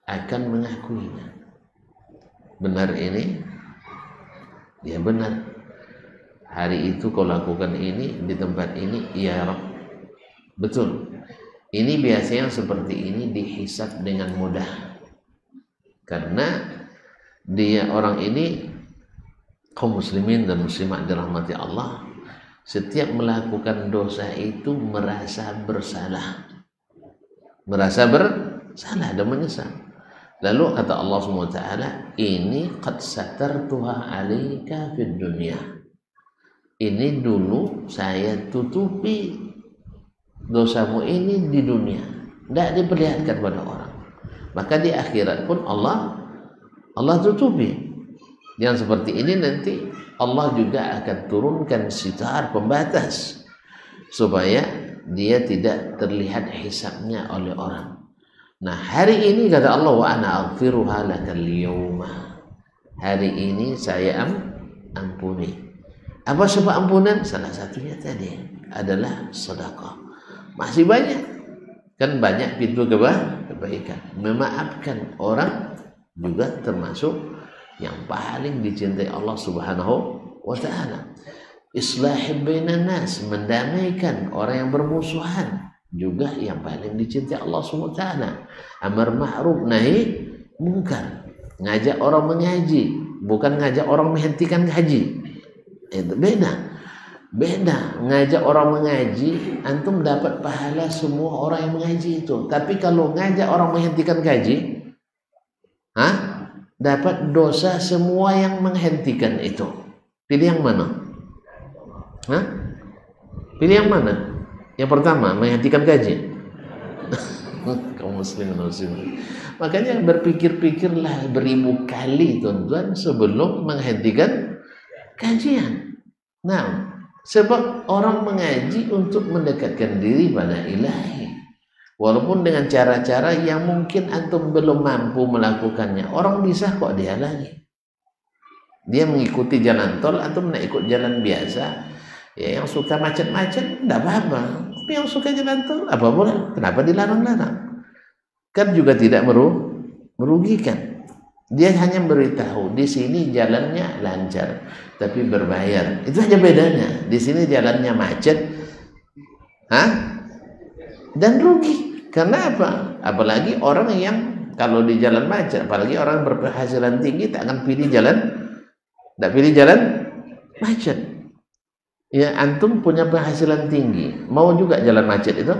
akan mengakuinya. Benar ini? Dia benar. Hari itu kau lakukan ini di tempat ini ya Rob betul. Ini biasanya seperti ini dihisap dengan mudah karena dia orang ini kaum muslimin dan muslimat dirahmati Allah setiap melakukan dosa itu merasa bersalah. Merasa bersalah dan menyesal. Lalu kata Allah SWT ini qad satartuha alika fid dunia ini dulu saya tutupi dosamu ini di dunia. Tidak diperlihatkan pada orang maka di akhirat pun Allah Allah tutupi yang seperti ini nanti Allah juga akan turunkan sitar pembatas supaya dia tidak terlihat hisabnya oleh orang. Nah, hari ini kata Allah wa ana. Hari ini saya am ampuni. Apa sebab ampunan? Salah satunya tadi adalah sedekah. Masih banyak Kan banyak pintu kebaikan. Memaafkan orang juga termasuk yang paling dicintai Allah Subhanahu wa taala. Islahib bainan nas, mendamaikan orang yang bermusuhan juga yang paling dicintai Allah Subhanahu wa taala. Amar ma'ruf nahi mungkar. Ngajak orang mengaji, bukan ngajak orang menghentikan haji. Itu beda. Beda ngajak orang mengaji, antum dapat pahala semua orang yang mengaji itu. Tapi kalau ngajak orang menghentikan gaji, Hah? Dapat dosa semua yang menghentikan itu. Pilih yang mana? Hah? Pilih yang mana? Yang pertama, menghentikan gaji. [LAUGHS] kaum muslimin muslimin. Makanya berpikir-pikirlah beribu kali tuan-tuan sebelum menghentikan kajian. Nah, sebab orang mengaji untuk mendekatkan diri pada ilahi. Walaupun dengan cara-cara yang mungkin antum belum mampu melakukannya. Orang bisa kok dia lagi. Dia mengikuti jalan tol atau nak ikut jalan biasa. Ya, yang suka macet-macet, tidak apa-apa. Tapi yang suka jalan tol, apa boleh? Kenapa dilarang-larang? Kan juga tidak meru merugikan. Dia hanya beritahu di sini jalannya lancar, tapi berbayar. Itu hanya bedanya. Di sini jalannya macet, Hah? Dan rugi. Karena apa? Apalagi orang yang kalau di jalan macet, apalagi orang berpenghasilan tinggi tak akan pilih jalan, tak pilih jalan macet ya antum punya penghasilan tinggi mau juga jalan macet itu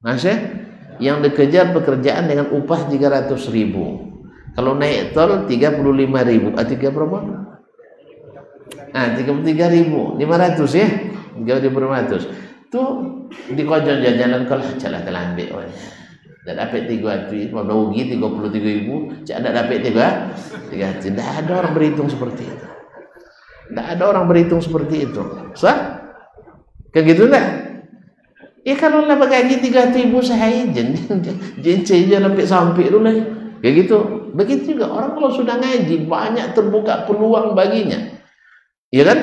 masih yang dikejar pekerjaan dengan upah 300 ribu. Kalau naik tol 35 ribu. Ah, 3 berapa? ah 33 ribu. 500 ya? 3500 tuh di kojol jajanan kalau celah telah ambil dan dapat tiga itu mau rugi tiga puluh tiga ribu. Cak ada dapat tiga? tiga tidak ada orang berhitung seperti itu. Tidak ada orang berhitung seperti itu. Sah? Kayak gitu enggak? Ya kalau lah gaji tiga ribu jen, jen saja sampai sampai itu lah. Kayak gitu. Begitu juga orang kalau sudah ngaji banyak terbuka peluang baginya. Ya kan?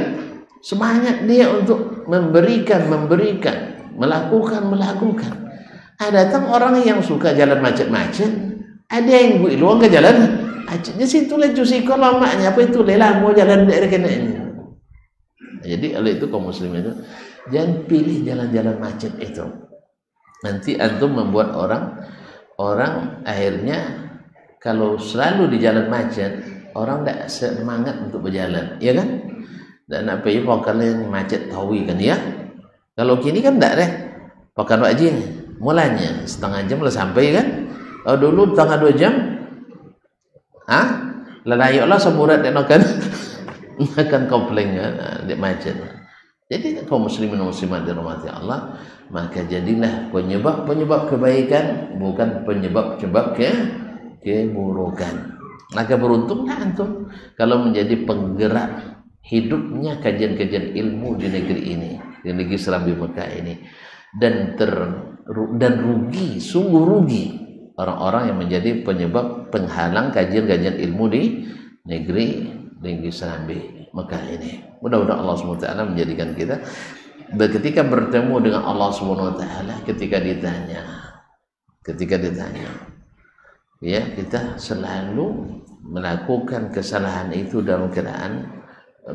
Semangat dia untuk memberikan, memberikan, melakukan, melakukan. Ada datang orang yang suka jalan macet-macet, ada yang gue luang ke jalan Aciknya situ lah cuci kalau maknya apa itu lelah mau jalan daerah kena ini. Jadi oleh itu kaum muslim itu jangan pilih jalan-jalan macet itu. Nanti antum membuat orang orang akhirnya kalau selalu di jalan macet orang tidak semangat untuk berjalan, ya kan? Dan apa ya kalian macet tahu kan ya? Kalau kini kan tidak deh. Pakai wajib mulanya setengah jam lah sampai kan? Oh dulu setengah dua jam Ha? Layaklah semurat dia kan [LAUGHS] akan komplain ya, dia macet. Jadi kaum muslimin muslimat dirahmati Allah, maka jadilah penyebab-penyebab kebaikan bukan penyebab-penyebab ke keburukan. Maka beruntunglah antum kalau menjadi penggerak hidupnya kajian-kajian ilmu di negeri ini, di negeri Serambi Mekah ini. Dan ter dan rugi, sungguh rugi orang-orang yang menjadi penyebab penghalang kajian-kajian ilmu di negeri negeri Serambi Mekah ini. Mudah-mudahan Allah SWT menjadikan kita ketika bertemu dengan Allah SWT ketika ditanya. Ketika ditanya. Ya kita selalu melakukan kesalahan itu dalam keadaan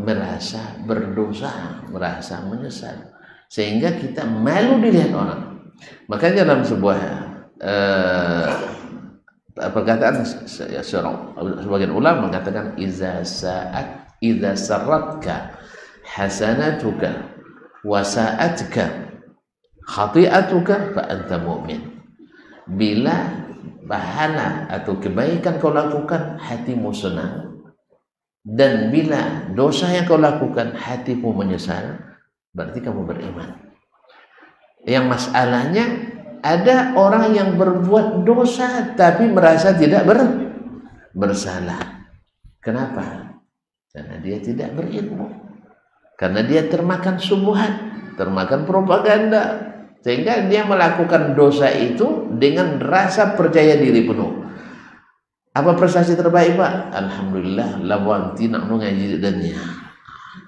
merasa berdosa, merasa menyesal. Sehingga kita malu dilihat orang. Makanya dalam sebuah uh, perkataan ya, sebagian ulama mengatakan iza sa'at iza saratka hasanatuka wa sa'atka khati'atuka fa anta mu'min bila pahala atau kebaikan kau lakukan hatimu senang dan bila dosa yang kau lakukan hatimu menyesal berarti kamu beriman yang masalahnya ada orang yang berbuat dosa tapi merasa tidak ber, bersalah. Kenapa? Karena dia tidak berilmu. Karena dia termakan subuhan, termakan propaganda. Sehingga dia melakukan dosa itu dengan rasa percaya diri penuh. Apa prestasi terbaik Pak? Alhamdulillah lawan nak ngaji dan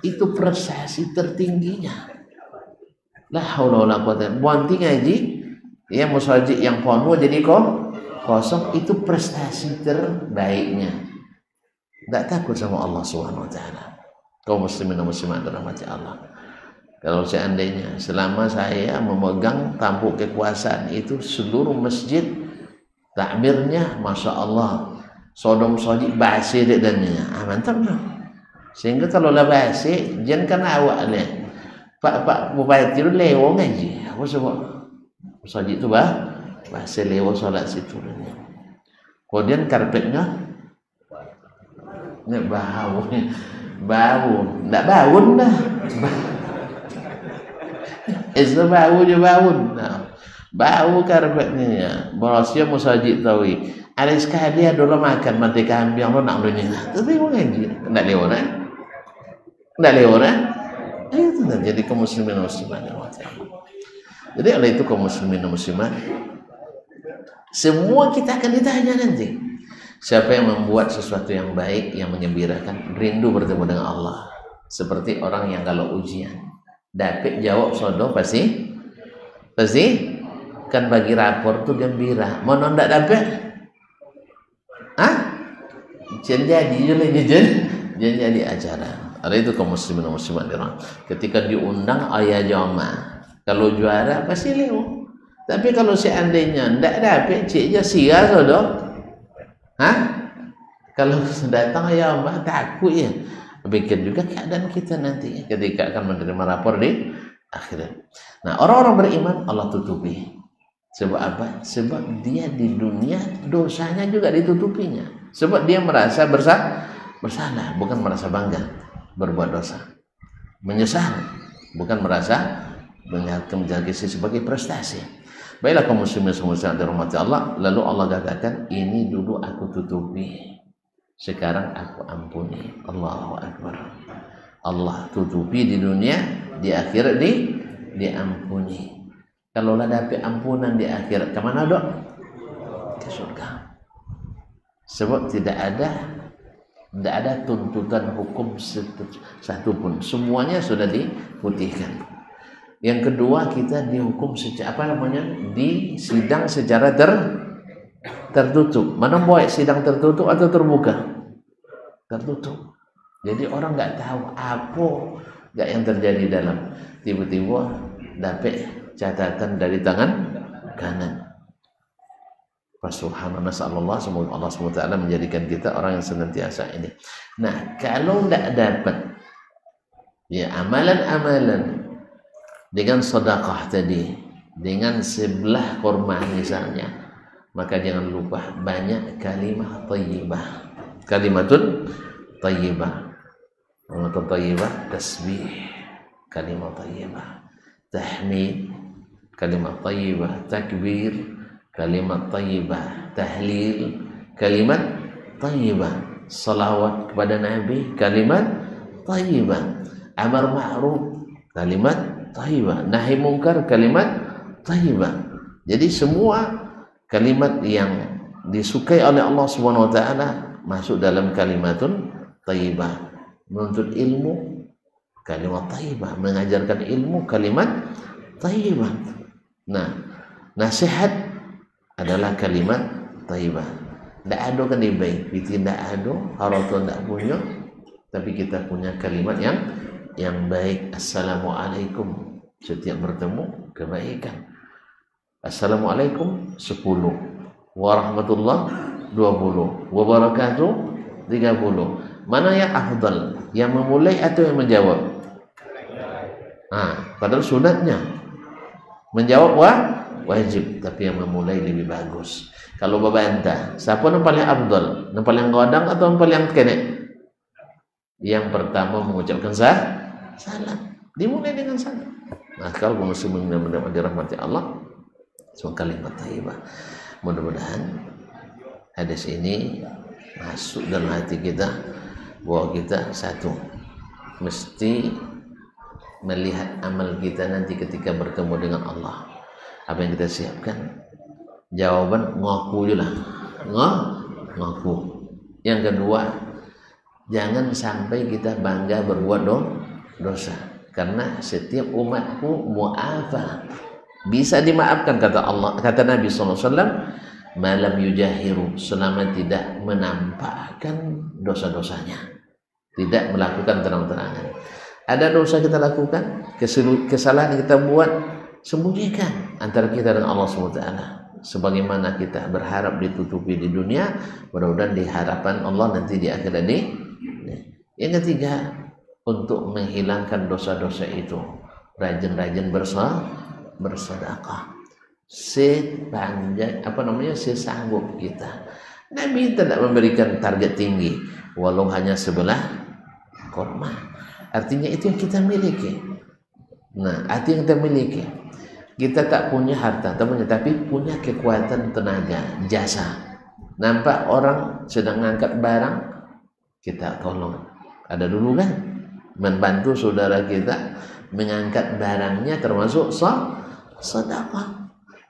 Itu prestasi tertingginya. La haula wala quwata. Buanti ngaji ya musajid yang penuh jadi kok kosong itu prestasi terbaiknya tidak takut sama Allah Subhanahu wa taala. Kaum muslimin dan muslimat dirahmati Allah. Kalau seandainya selama saya memegang tampuk kekuasaan itu seluruh masjid takmirnya Masya Allah sodom sodi basi dan ah, mantap dong sehingga kalau lah basi jangan kena awak Pak Pak Bupati itu lewong aja apa sebab Masjid itu bah bahasa lewa solat situ kemudian karpetnya nggak bau. Bau. Nggak bau dah. Itu bau je bau nah, bau karpetnya ya. Borosnya musajid tawi ada sekali dia dulu makan mati kambing lo nak dunia tapi mau ngaji. Nggak lewat eh? Nggak lewat eh? Itu jadi kaum muslimin muslimat. Jadi oleh itu kaum muslimin muslimat semua kita akan ditanya nanti. Siapa yang membuat sesuatu yang baik, yang menyembirakan, rindu bertemu dengan Allah. Seperti orang yang kalau ujian, dapat jawab sodo pasti, pasti kan bagi rapor tuh gembira. Mau nondak dapat? Ah? Jadi jadi jadi jadi acara. Ada itu kaum muslimin muslimat Ketika diundang ayah jamaah, kalau juara pasti lewat. Tapi kalau seandainya tidak dapat ciknya sia sudah. Hah? Kalau [LAUGHS] datang ya Allah takut ya. Pikir juga keadaan kita nanti ketika akan menerima rapor di akhirat. Nah, orang-orang beriman Allah tutupi. Sebab apa? Sebab dia di dunia dosanya juga ditutupinya. Sebab dia merasa bersalah, bersalah, bukan merasa bangga berbuat dosa. Menyesal, bukan merasa menjadi sebagai prestasi. Baiklah kaum muslimin semua yang dirahmati Allah, lalu Allah katakan, ini dulu aku tutupi. Sekarang aku ampuni. Allahu Akbar. Allah tutupi di dunia, di akhirat di diampuni. Kalau lah dapat ampunan di akhirat, ke mana dok? Ke surga. Sebab tidak ada tidak ada tuntutan hukum satu pun. Semuanya sudah diputihkan. Yang kedua kita dihukum secara apa namanya? Di sidang secara ter tertutup. Mana boleh sidang tertutup atau terbuka? Tertutup. Jadi orang nggak tahu apa nggak yang terjadi dalam tiba-tiba dapat catatan dari tangan kanan. Subhanallah Allah semoga Allah SWT menjadikan kita orang yang senantiasa ini. Nah, kalau tidak dapat ya amalan-amalan dengan sedekah tadi dengan sebelah kurma misalnya maka jangan lupa banyak kalimat thayyibah kalimatun thayyibah kalimat thayyibah tasbih. Kalimat thayyibah tahmid. Kalimat thayyibah takbir. Kalimat thayyibah tahlil. Kalimat thayyibah salawat kepada nabi. Kalimat thayyibah amar ma'ruf. Kalimat taibah nahi mungkar kalimat taibah jadi semua kalimat yang disukai oleh Allah Subhanahu wa taala masuk dalam kalimatun taibah menuntut ilmu kalimat taibah mengajarkan ilmu kalimat taibah nah nasihat adalah kalimat taibah tidak ada kan baik. Tidak ada harus tidak punya tapi kita punya kalimat yang yang baik Assalamualaikum. Setiap bertemu kebaikan. Assalamualaikum 10 Warahmatullah 20 Wabarakatuh 30 Mana yang afdal? Yang memulai atau yang menjawab? Ah, Padahal sunatnya. Menjawab wah wajib. Tapi yang memulai lebih bagus. Kalau babanta Siapa yang paling afdal? Yang paling godang atau yang paling kenek? Yang pertama mengucapkan sah salam dimulai dengan salam nah kalau muslimin benar-benar dirahmati Allah semua kalimat taibah mudah-mudahan hadis ini masuk dalam hati kita bahwa kita satu mesti melihat amal kita nanti ketika bertemu dengan Allah. Apa yang kita siapkan? Jawaban ngaku lah. Ngaku. Yang kedua jangan sampai kita bangga berbuat dong dosa. Karena setiap umatku mu'afa bisa dimaafkan kata Allah kata Nabi SAW malam yujahiru. Selama tidak menampakkan dosa-dosanya. Tidak melakukan terang-terangan. Ada dosa kita lakukan kesalahan kita buat sembunyikan antara kita dan Allah SWT sebagaimana kita berharap ditutupi di dunia mudah-mudahan di harapan Allah nanti di akhirat ini. Yang ketiga untuk menghilangkan dosa-dosa itu rajin-rajin bersa bersedekah sepanjang apa namanya sesanggup kita Nabi tidak memberikan target tinggi walau hanya sebelah korma. Artinya itu yang kita miliki. Nah, arti yang kita miliki. Kita tak punya harta, temannya, tapi punya kekuatan tenaga, jasa. Nampak orang sedang mengangkat barang, kita tolong. Ada dulu kan? Membantu saudara kita mengangkat barangnya termasuk sedekah.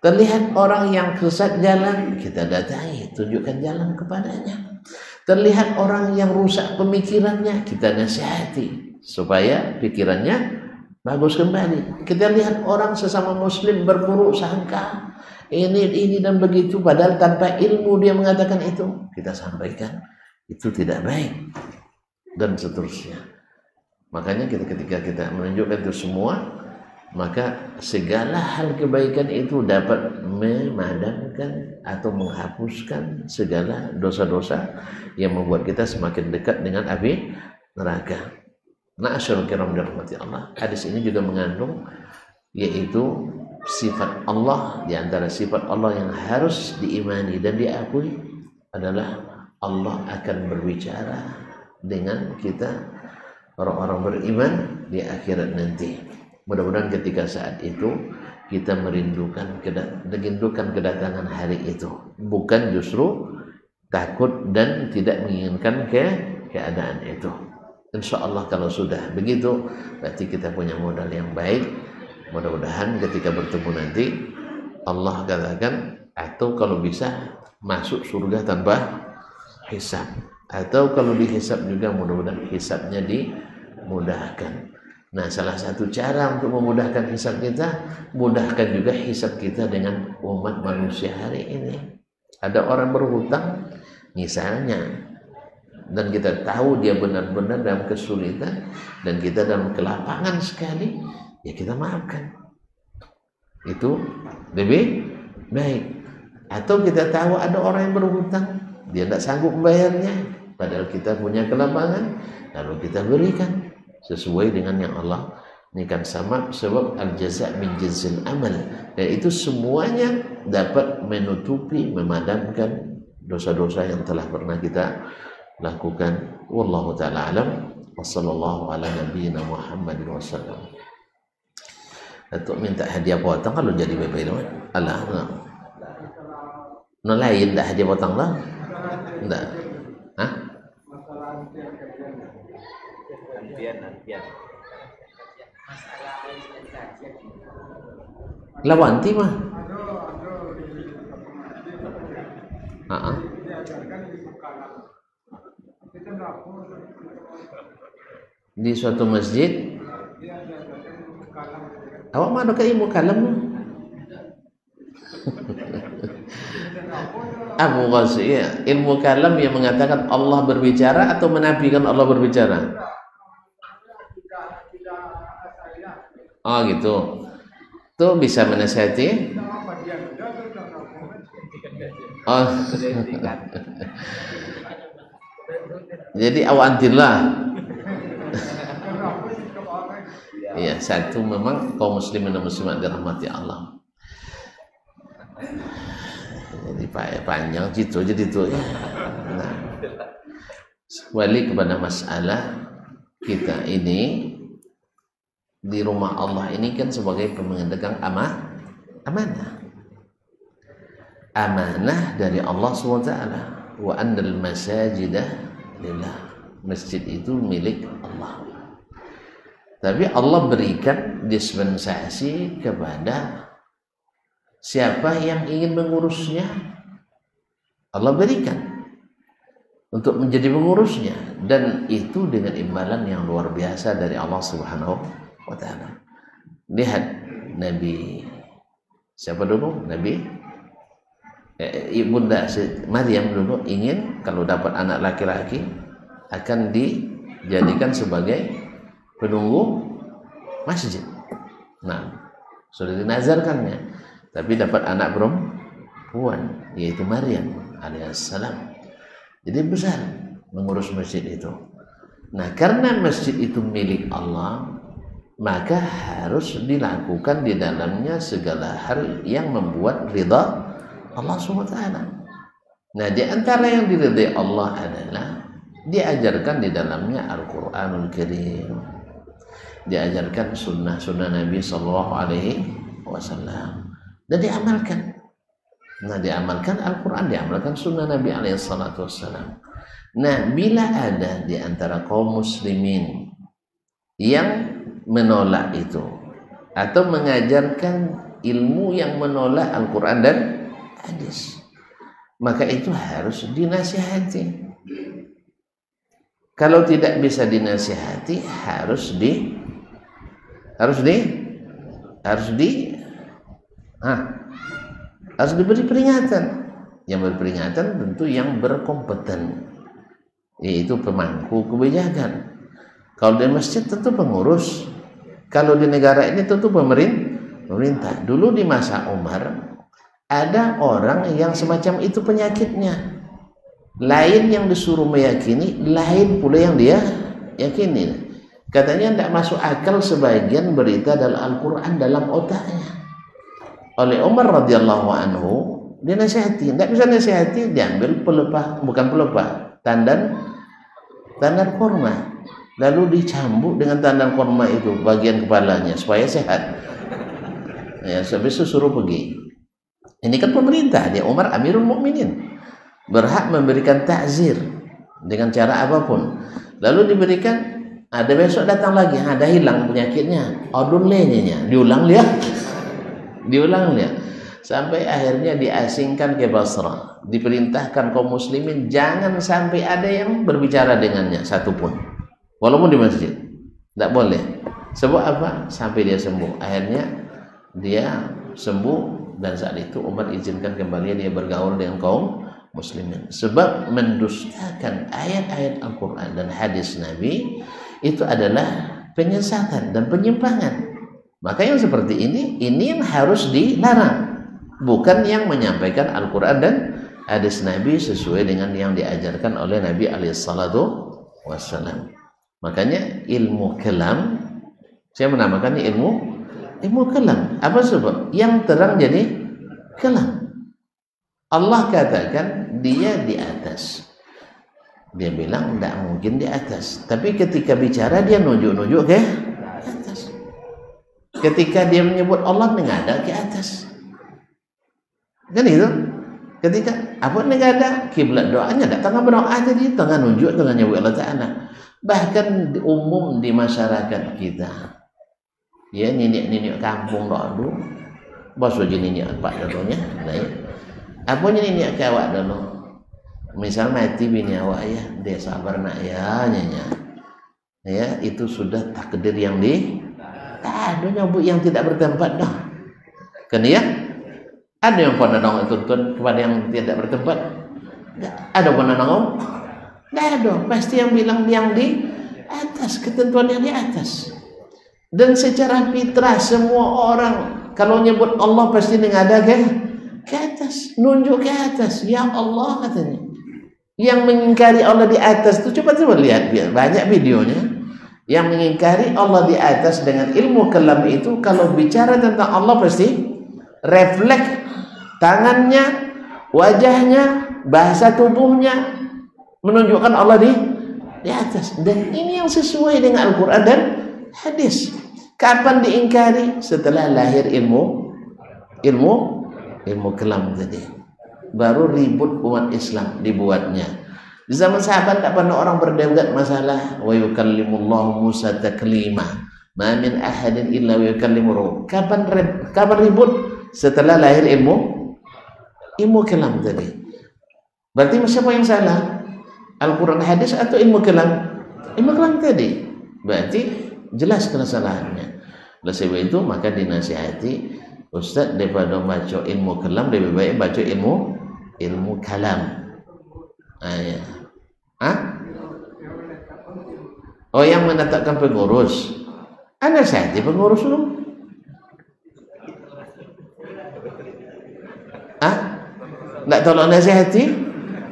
Terlihat orang yang kesat jalan, kita datangi, tunjukkan jalan kepadanya. Terlihat orang yang rusak pemikirannya, kita nasihati supaya pikirannya bagus kembali. Kita lihat orang sesama muslim berburuk sangka, ini ini dan begitu padahal tanpa ilmu dia mengatakan itu, kita sampaikan itu tidak baik dan seterusnya. Makanya kita ketika kita menunjukkan itu semua maka segala hal kebaikan itu dapat memadamkan atau menghapuskan segala dosa-dosa yang membuat kita semakin dekat dengan api neraka. Nah, kiram dirahmati Allah. Hadis ini juga mengandung yaitu sifat Allah di antara sifat Allah yang harus diimani dan diakui adalah Allah akan berbicara dengan kita orang-orang beriman di akhirat nanti. Mudah-mudahan ketika saat itu kita merindukan merindukan kedatangan hari itu, bukan justru takut dan tidak menginginkan ke keadaan itu. Insya Allah kalau sudah begitu, berarti kita punya modal yang baik. Mudah-mudahan ketika bertemu nanti Allah katakan atau kalau bisa masuk surga tanpa hisab atau kalau dihisab juga mudah-mudahan hisabnya dimudahkan Nah, salah satu cara untuk memudahkan hisab kita, mudahkan juga hisab kita dengan umat manusia hari ini. Ada orang berhutang, misalnya, dan kita tahu dia benar-benar dalam kesulitan, dan kita dalam kelapangan sekali, ya kita maafkan. Itu lebih baik. Atau kita tahu ada orang yang berhutang, dia tidak sanggup membayarnya, padahal kita punya kelapangan, lalu kita berikan sesuai dengan yang Allah ini kan sama sebab al jaza min jinsil amal. Dan itu semuanya dapat menutupi memadamkan dosa-dosa yang telah pernah kita lakukan. Wallahu taala alam. Wasallallahu ala nabiyyina Muhammad wasallam untuk minta hadiah potong kalau jadi bebek itu Allah nah. no lain dah hadiah potong lah enggak Hah? Lawanti mah. Uh Di suatu masjid. Awak mana ke ilmu kalam? [LAUGHS] Abu Ghazi, ya. ilmu kalam yang mengatakan Allah berbicara atau menafikan Allah berbicara? Oh gitu. Tuh bisa menasihati. Oh. [LAUGHS] Jadi awantillah. [LAUGHS] Iya, satu memang kaum muslimin dan muslimat dirahmati Allah. Jadi panjang gitu jadi itu ya. Nah, wali kepada masalah kita ini di rumah Allah ini kan sebagai pemegang amah amanah. Amanah dari Allah SWT wa annal masajidah lillah. Masjid itu milik Allah. Tapi Allah berikan dispensasi kepada siapa yang ingin mengurusnya? Allah berikan untuk menjadi pengurusnya. Dan itu dengan imbalan yang luar biasa dari Allah Subhanahu wa ta'ala lihat Nabi. Siapa dulu? Nabi? Eh, ibunda Maryam dulu ingin kalau dapat anak laki-laki akan dijadikan sebagai penunggu masjid. Nah sudah dinazarkannya tapi dapat anak perempuan yaitu Maryam alaihissalam. Jadi besar mengurus masjid itu. Nah karena masjid itu milik Allah maka harus dilakukan di dalamnya segala hal yang membuat ridha Allah SWT Nah, di antara yang diridai Allah adalah diajarkan di dalamnya Al-Qur'anul Karim. Diajarkan sunnah-sunnah Nabi sallallahu alaihi wasallam dan diamalkan. Nah, diamalkan Al-Qur'an, diamalkan sunnah Nabi alaihi wasallam. Nah, bila ada di antara kaum muslimin yang menolak itu atau mengajarkan ilmu yang menolak Al-Quran dan hadis, maka itu harus dinasihati. Kalau tidak bisa dinasihati, harus di harus di harus di ah, harus diberi peringatan. Yang berperingatan tentu yang berkompeten yaitu pemangku kebijakan. Kalau di masjid tentu pengurus. Kalau di negara ini tentu pemerintah. Dulu di masa Umar ada orang yang semacam itu penyakitnya. Lain yang disuruh meyakini, lain pula yang dia yakini. Katanya tidak masuk akal sebagian berita dalam Al-Quran dalam otaknya. Oleh Umar radhiyallahu anhu, dia nasihati, tidak bisa nasihati, diambil pelepah, bukan pelepah, tandan tandan korma lalu dicambuk dengan tandan korma itu bagian kepalanya supaya sehat. Ya itu suruh pergi. Ini kan pemerintah dia Umar Amirul Mukminin. Berhak memberikan takzir dengan cara apa pun. Lalu diberikan ada besok datang lagi ada hilang penyakitnya. Odun nya diulang lihat. [LAUGHS] Diulang lihat. Sampai akhirnya diasingkan ke Basra. Diperintahkan kaum muslimin jangan sampai ada yang berbicara dengannya satupun walaupun di masjid tidak boleh. Sebab apa? Sampai dia sembuh. Akhirnya dia sembuh dan saat itu Umar izinkan kembali dia bergaul dengan kaum muslimin. Sebab mendustakan ayat-ayat Al-Quran dan hadis Nabi itu adalah penyesatan dan penyimpangan. Maka yang seperti ini ini yang harus dilarang. Bukan yang menyampaikan Al-Quran dan hadis Nabi sesuai dengan yang diajarkan oleh Nabi alaihissalatu wassalam makanya ilmu kelam saya menamakannya ilmu ilmu kelam. Apa sebab? Yang terang jadi kelam. Allah katakan dia di atas. Dia bilang tidak mungkin di atas. Tapi ketika bicara dia nunjuk-nunjuk ke atas. Ketika dia menyebut Allah menghadap ke atas. Kan itu? Ketika apa nih ada? Kiblat doanya ada tengah berdoa jadi tengah nunjuk tengah nyebut Allah Taala. Bahkan umum di masyarakat kita. Ya nenek-nenek kampung dulu. Bos aja nenek apa dulunya. Nah, ya. Apa nenek kawak dulu? Misal mati bini awak ya, dia sabar nak ya nyanya. Ya, itu sudah takdir yang di tak ada nyebut yang tidak bertempat dah. Kan ya? Ada yang pernah nongol tuntun kepada yang tidak bertempat? Ada pernah nongol? Tidak ada. Pasti yang bilang yang di atas, ketentuan yang di atas. Dan secara fitrah semua orang kalau nyebut Allah pasti ada ke ke atas, nunjuk ke atas. Ya Allah katanya. Yang mengingkari Allah di atas itu coba coba lihat banyak videonya. Yang mengingkari Allah di atas dengan ilmu kelam itu kalau bicara tentang Allah pasti refleks tangannya, wajahnya, bahasa tubuhnya menunjukkan Allah di di atas. Dan ini yang sesuai dengan Al-Quran dan hadis. Kapan diingkari? Setelah lahir ilmu ilmu ilmu kelam tadi. Baru ribut umat Islam dibuatnya. Di zaman sahabat tak pernah orang berdebat masalah wa yukallimullahu Musa taklima. Ma min ahadin illa wa yukallimuhu. Kapan kapan ribut? Setelah lahir ilmu ilmu kalam tadi. Berarti siapa yang salah? Al-Quran hadis atau ilmu kalam? Ilmu kalam tadi. Berarti jelas kesalahannya. Oleh sebab itu maka dinasihati Ustaz daripada baca ilmu kalam lebih baik baca ilmu ilmu kalam. Ah, ya. Ah? Oh yang menetapkan pengurus. Anda saja pengurus dulu. Ah? nak tolong nasihati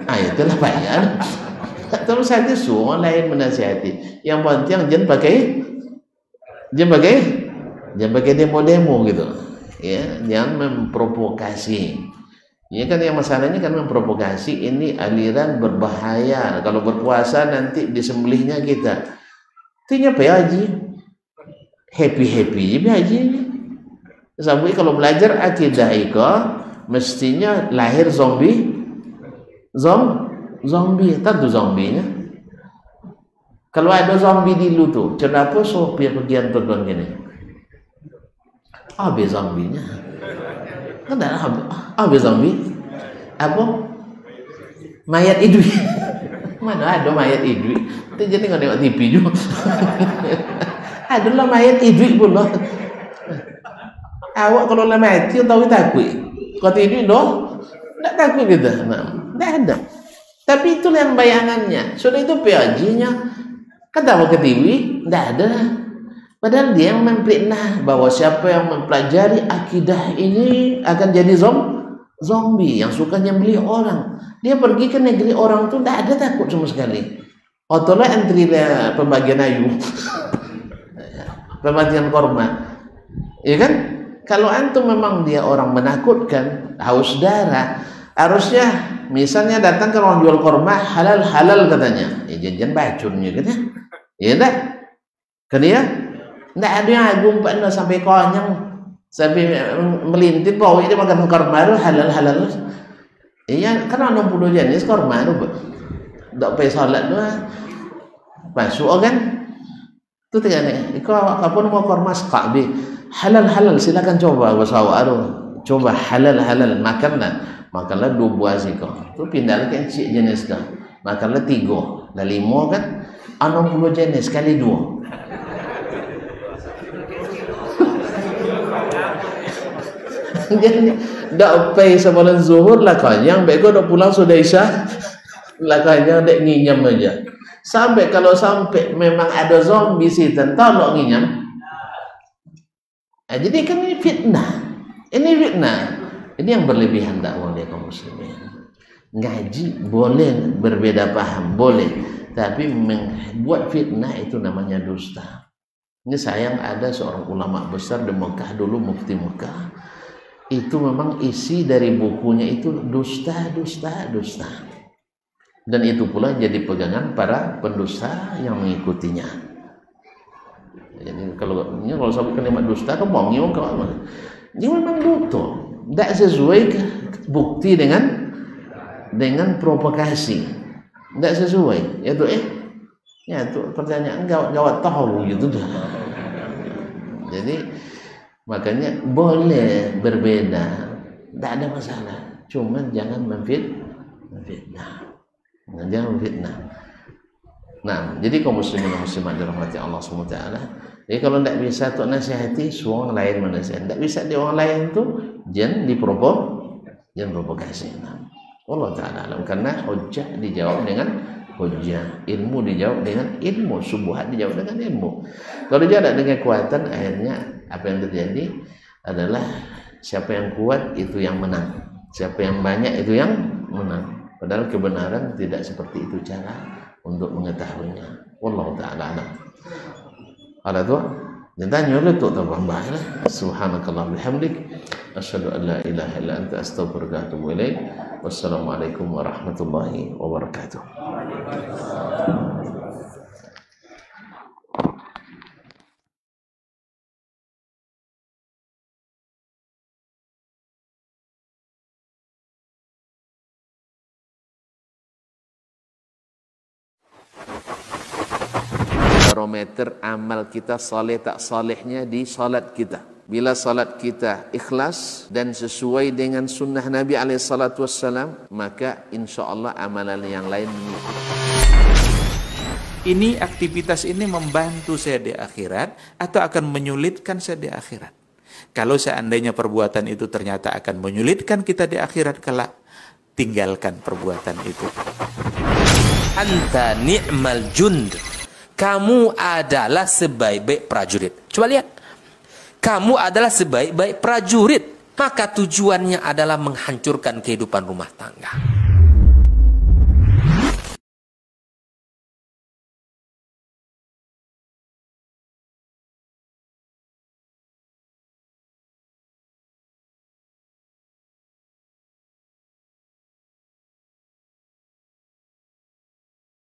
ah itulah bayar tolong nasihati semua lain menasihati yang penting jangan pakai jangan pakai jangan pakai demo-demo gitu ya jangan memprovokasi Ini kan yang masalahnya kan memprovokasi ini aliran berbahaya. Kalau berpuasa nanti disembelihnya kita. Artinya apa ya haji? Happy-happy aja haji. Sampai kalau belajar akidah itu mestinya lahir zombie. Zom, zombie, tentu zombinya. Kalau ada zombie di lu tuh, kenapa sopir bagian terbang gini? Habis zombinya. Kan ada habis zombie. Apa? Mayat idwi. [LAUGHS] Mana ada mayat idwi? Itu jadi nggak tengok TV juga. [LAUGHS] Adalah mayat idwi pula. Awak kalau lah mati tahu takut. Kau idwi doh, tak takut kita. Nah, tak ada. Tapi itu yang bayangannya. Sudah itu PAJ-nya. Kata ke TV, tidak ada. Padahal dia yang memfitnah bahwa siapa yang mempelajari akidah ini akan jadi zom zombie yang suka nyembelih orang. Dia pergi ke negeri orang tuh tidak ada takut sama sekali. Otolah antri pembagian ayu, [LAUGHS] pembagian korma, ya kan? Kalau antum memang dia orang menakutkan, haus darah, harusnya misalnya datang ke orang jual korma halal halal katanya, ya jangan bacunnya gitu ya, ya enggak? Kan ya? Enggak ada yang agung sampai konyang sampai melintir bahwa ini makan korma itu halal halal. Iya kan ada puluh jenis korma itu tak payah salat tu masuk kan? Tu tengah ni iko kapun mau korma sekak halal halal. Silakan coba basawa itu coba halal halal. Makanlah makanlah dua buah sih kau tu pindah lagi cik jenis kau. Makanlah tiga. Dah lima kan? Enam puluh jenis kali dua. [LAUGHS] Dak pay sebelum zuhur lah kan yang baik dak pulang sudah isya lah kan yang dak nginyam aja. Sampai kalau sampai memang ada zombie sih tentang lo nginyam? Nah, jadi kan ini fitnah ini fitnah. Ini yang berlebihan dakwah dia kaum muslimin. Ngaji boleh berbeda paham boleh. Tapi membuat fitnah itu namanya dusta. Ini sayang ada seorang ulama besar di Mekah dulu mufti Mekah. Itu memang isi dari bukunya itu dusta, dusta, dusta. Dan itu pula jadi pegangan para pendusta yang mengikutinya. Jadi kalau ini kalau sebut kalimat dusta kan bohong yang kalau ini memang betul, tidak sesuai bukti dengan dengan provokasi, tidak sesuai. Yaitu eh, ya itu pertanyaan gawat gawat tahu gitu dah. Jadi Makanya boleh berbeda, tidak ada masalah. Cuma jangan memfit, memfitnah. Nah, jangan memfitnah. Nah, jadi kaum muslimin dan muslimat dirahmati Allah SWT. Jadi kalau tidak bisa tu nasihati, orang lain menasihat. Tidak bisa di orang lain tu, jangan diprovok, jangan provokasi. Nah, Allah Taala alam karena hujah dijawab dengan hujah, ilmu dijawab dengan ilmu, subuhat dijawab dengan ilmu. Kalau dia ada dengan kekuatan, akhirnya apa yang terjadi adalah siapa yang kuat itu yang menang siapa yang banyak itu yang menang padahal kebenaran tidak seperti itu cara untuk mengetahuinya. Wallahu taala alam. Ada tu? Jangan nyulut tu tambah baiklah subhanakallah bihamdik. Asyhadu an la ilaha illa anta astaghfiruka wa atubu ilaik. Wassalamualaikum warahmatullahi wabarakatuh barometer amal kita saleh tak salehnya di salat kita. Bila salat kita ikhlas dan sesuai dengan sunnah Nabi SAW, maka insya Allah amalan yang lain. Ini aktivitas ini membantu saya di akhirat atau akan menyulitkan saya di akhirat. Kalau seandainya perbuatan itu ternyata akan menyulitkan kita di akhirat kelak, tinggalkan perbuatan itu. Anta ni'mal jund kamu adalah sebaik-baik prajurit. Coba lihat. Kamu adalah sebaik-baik prajurit. Maka tujuannya adalah menghancurkan kehidupan rumah tangga.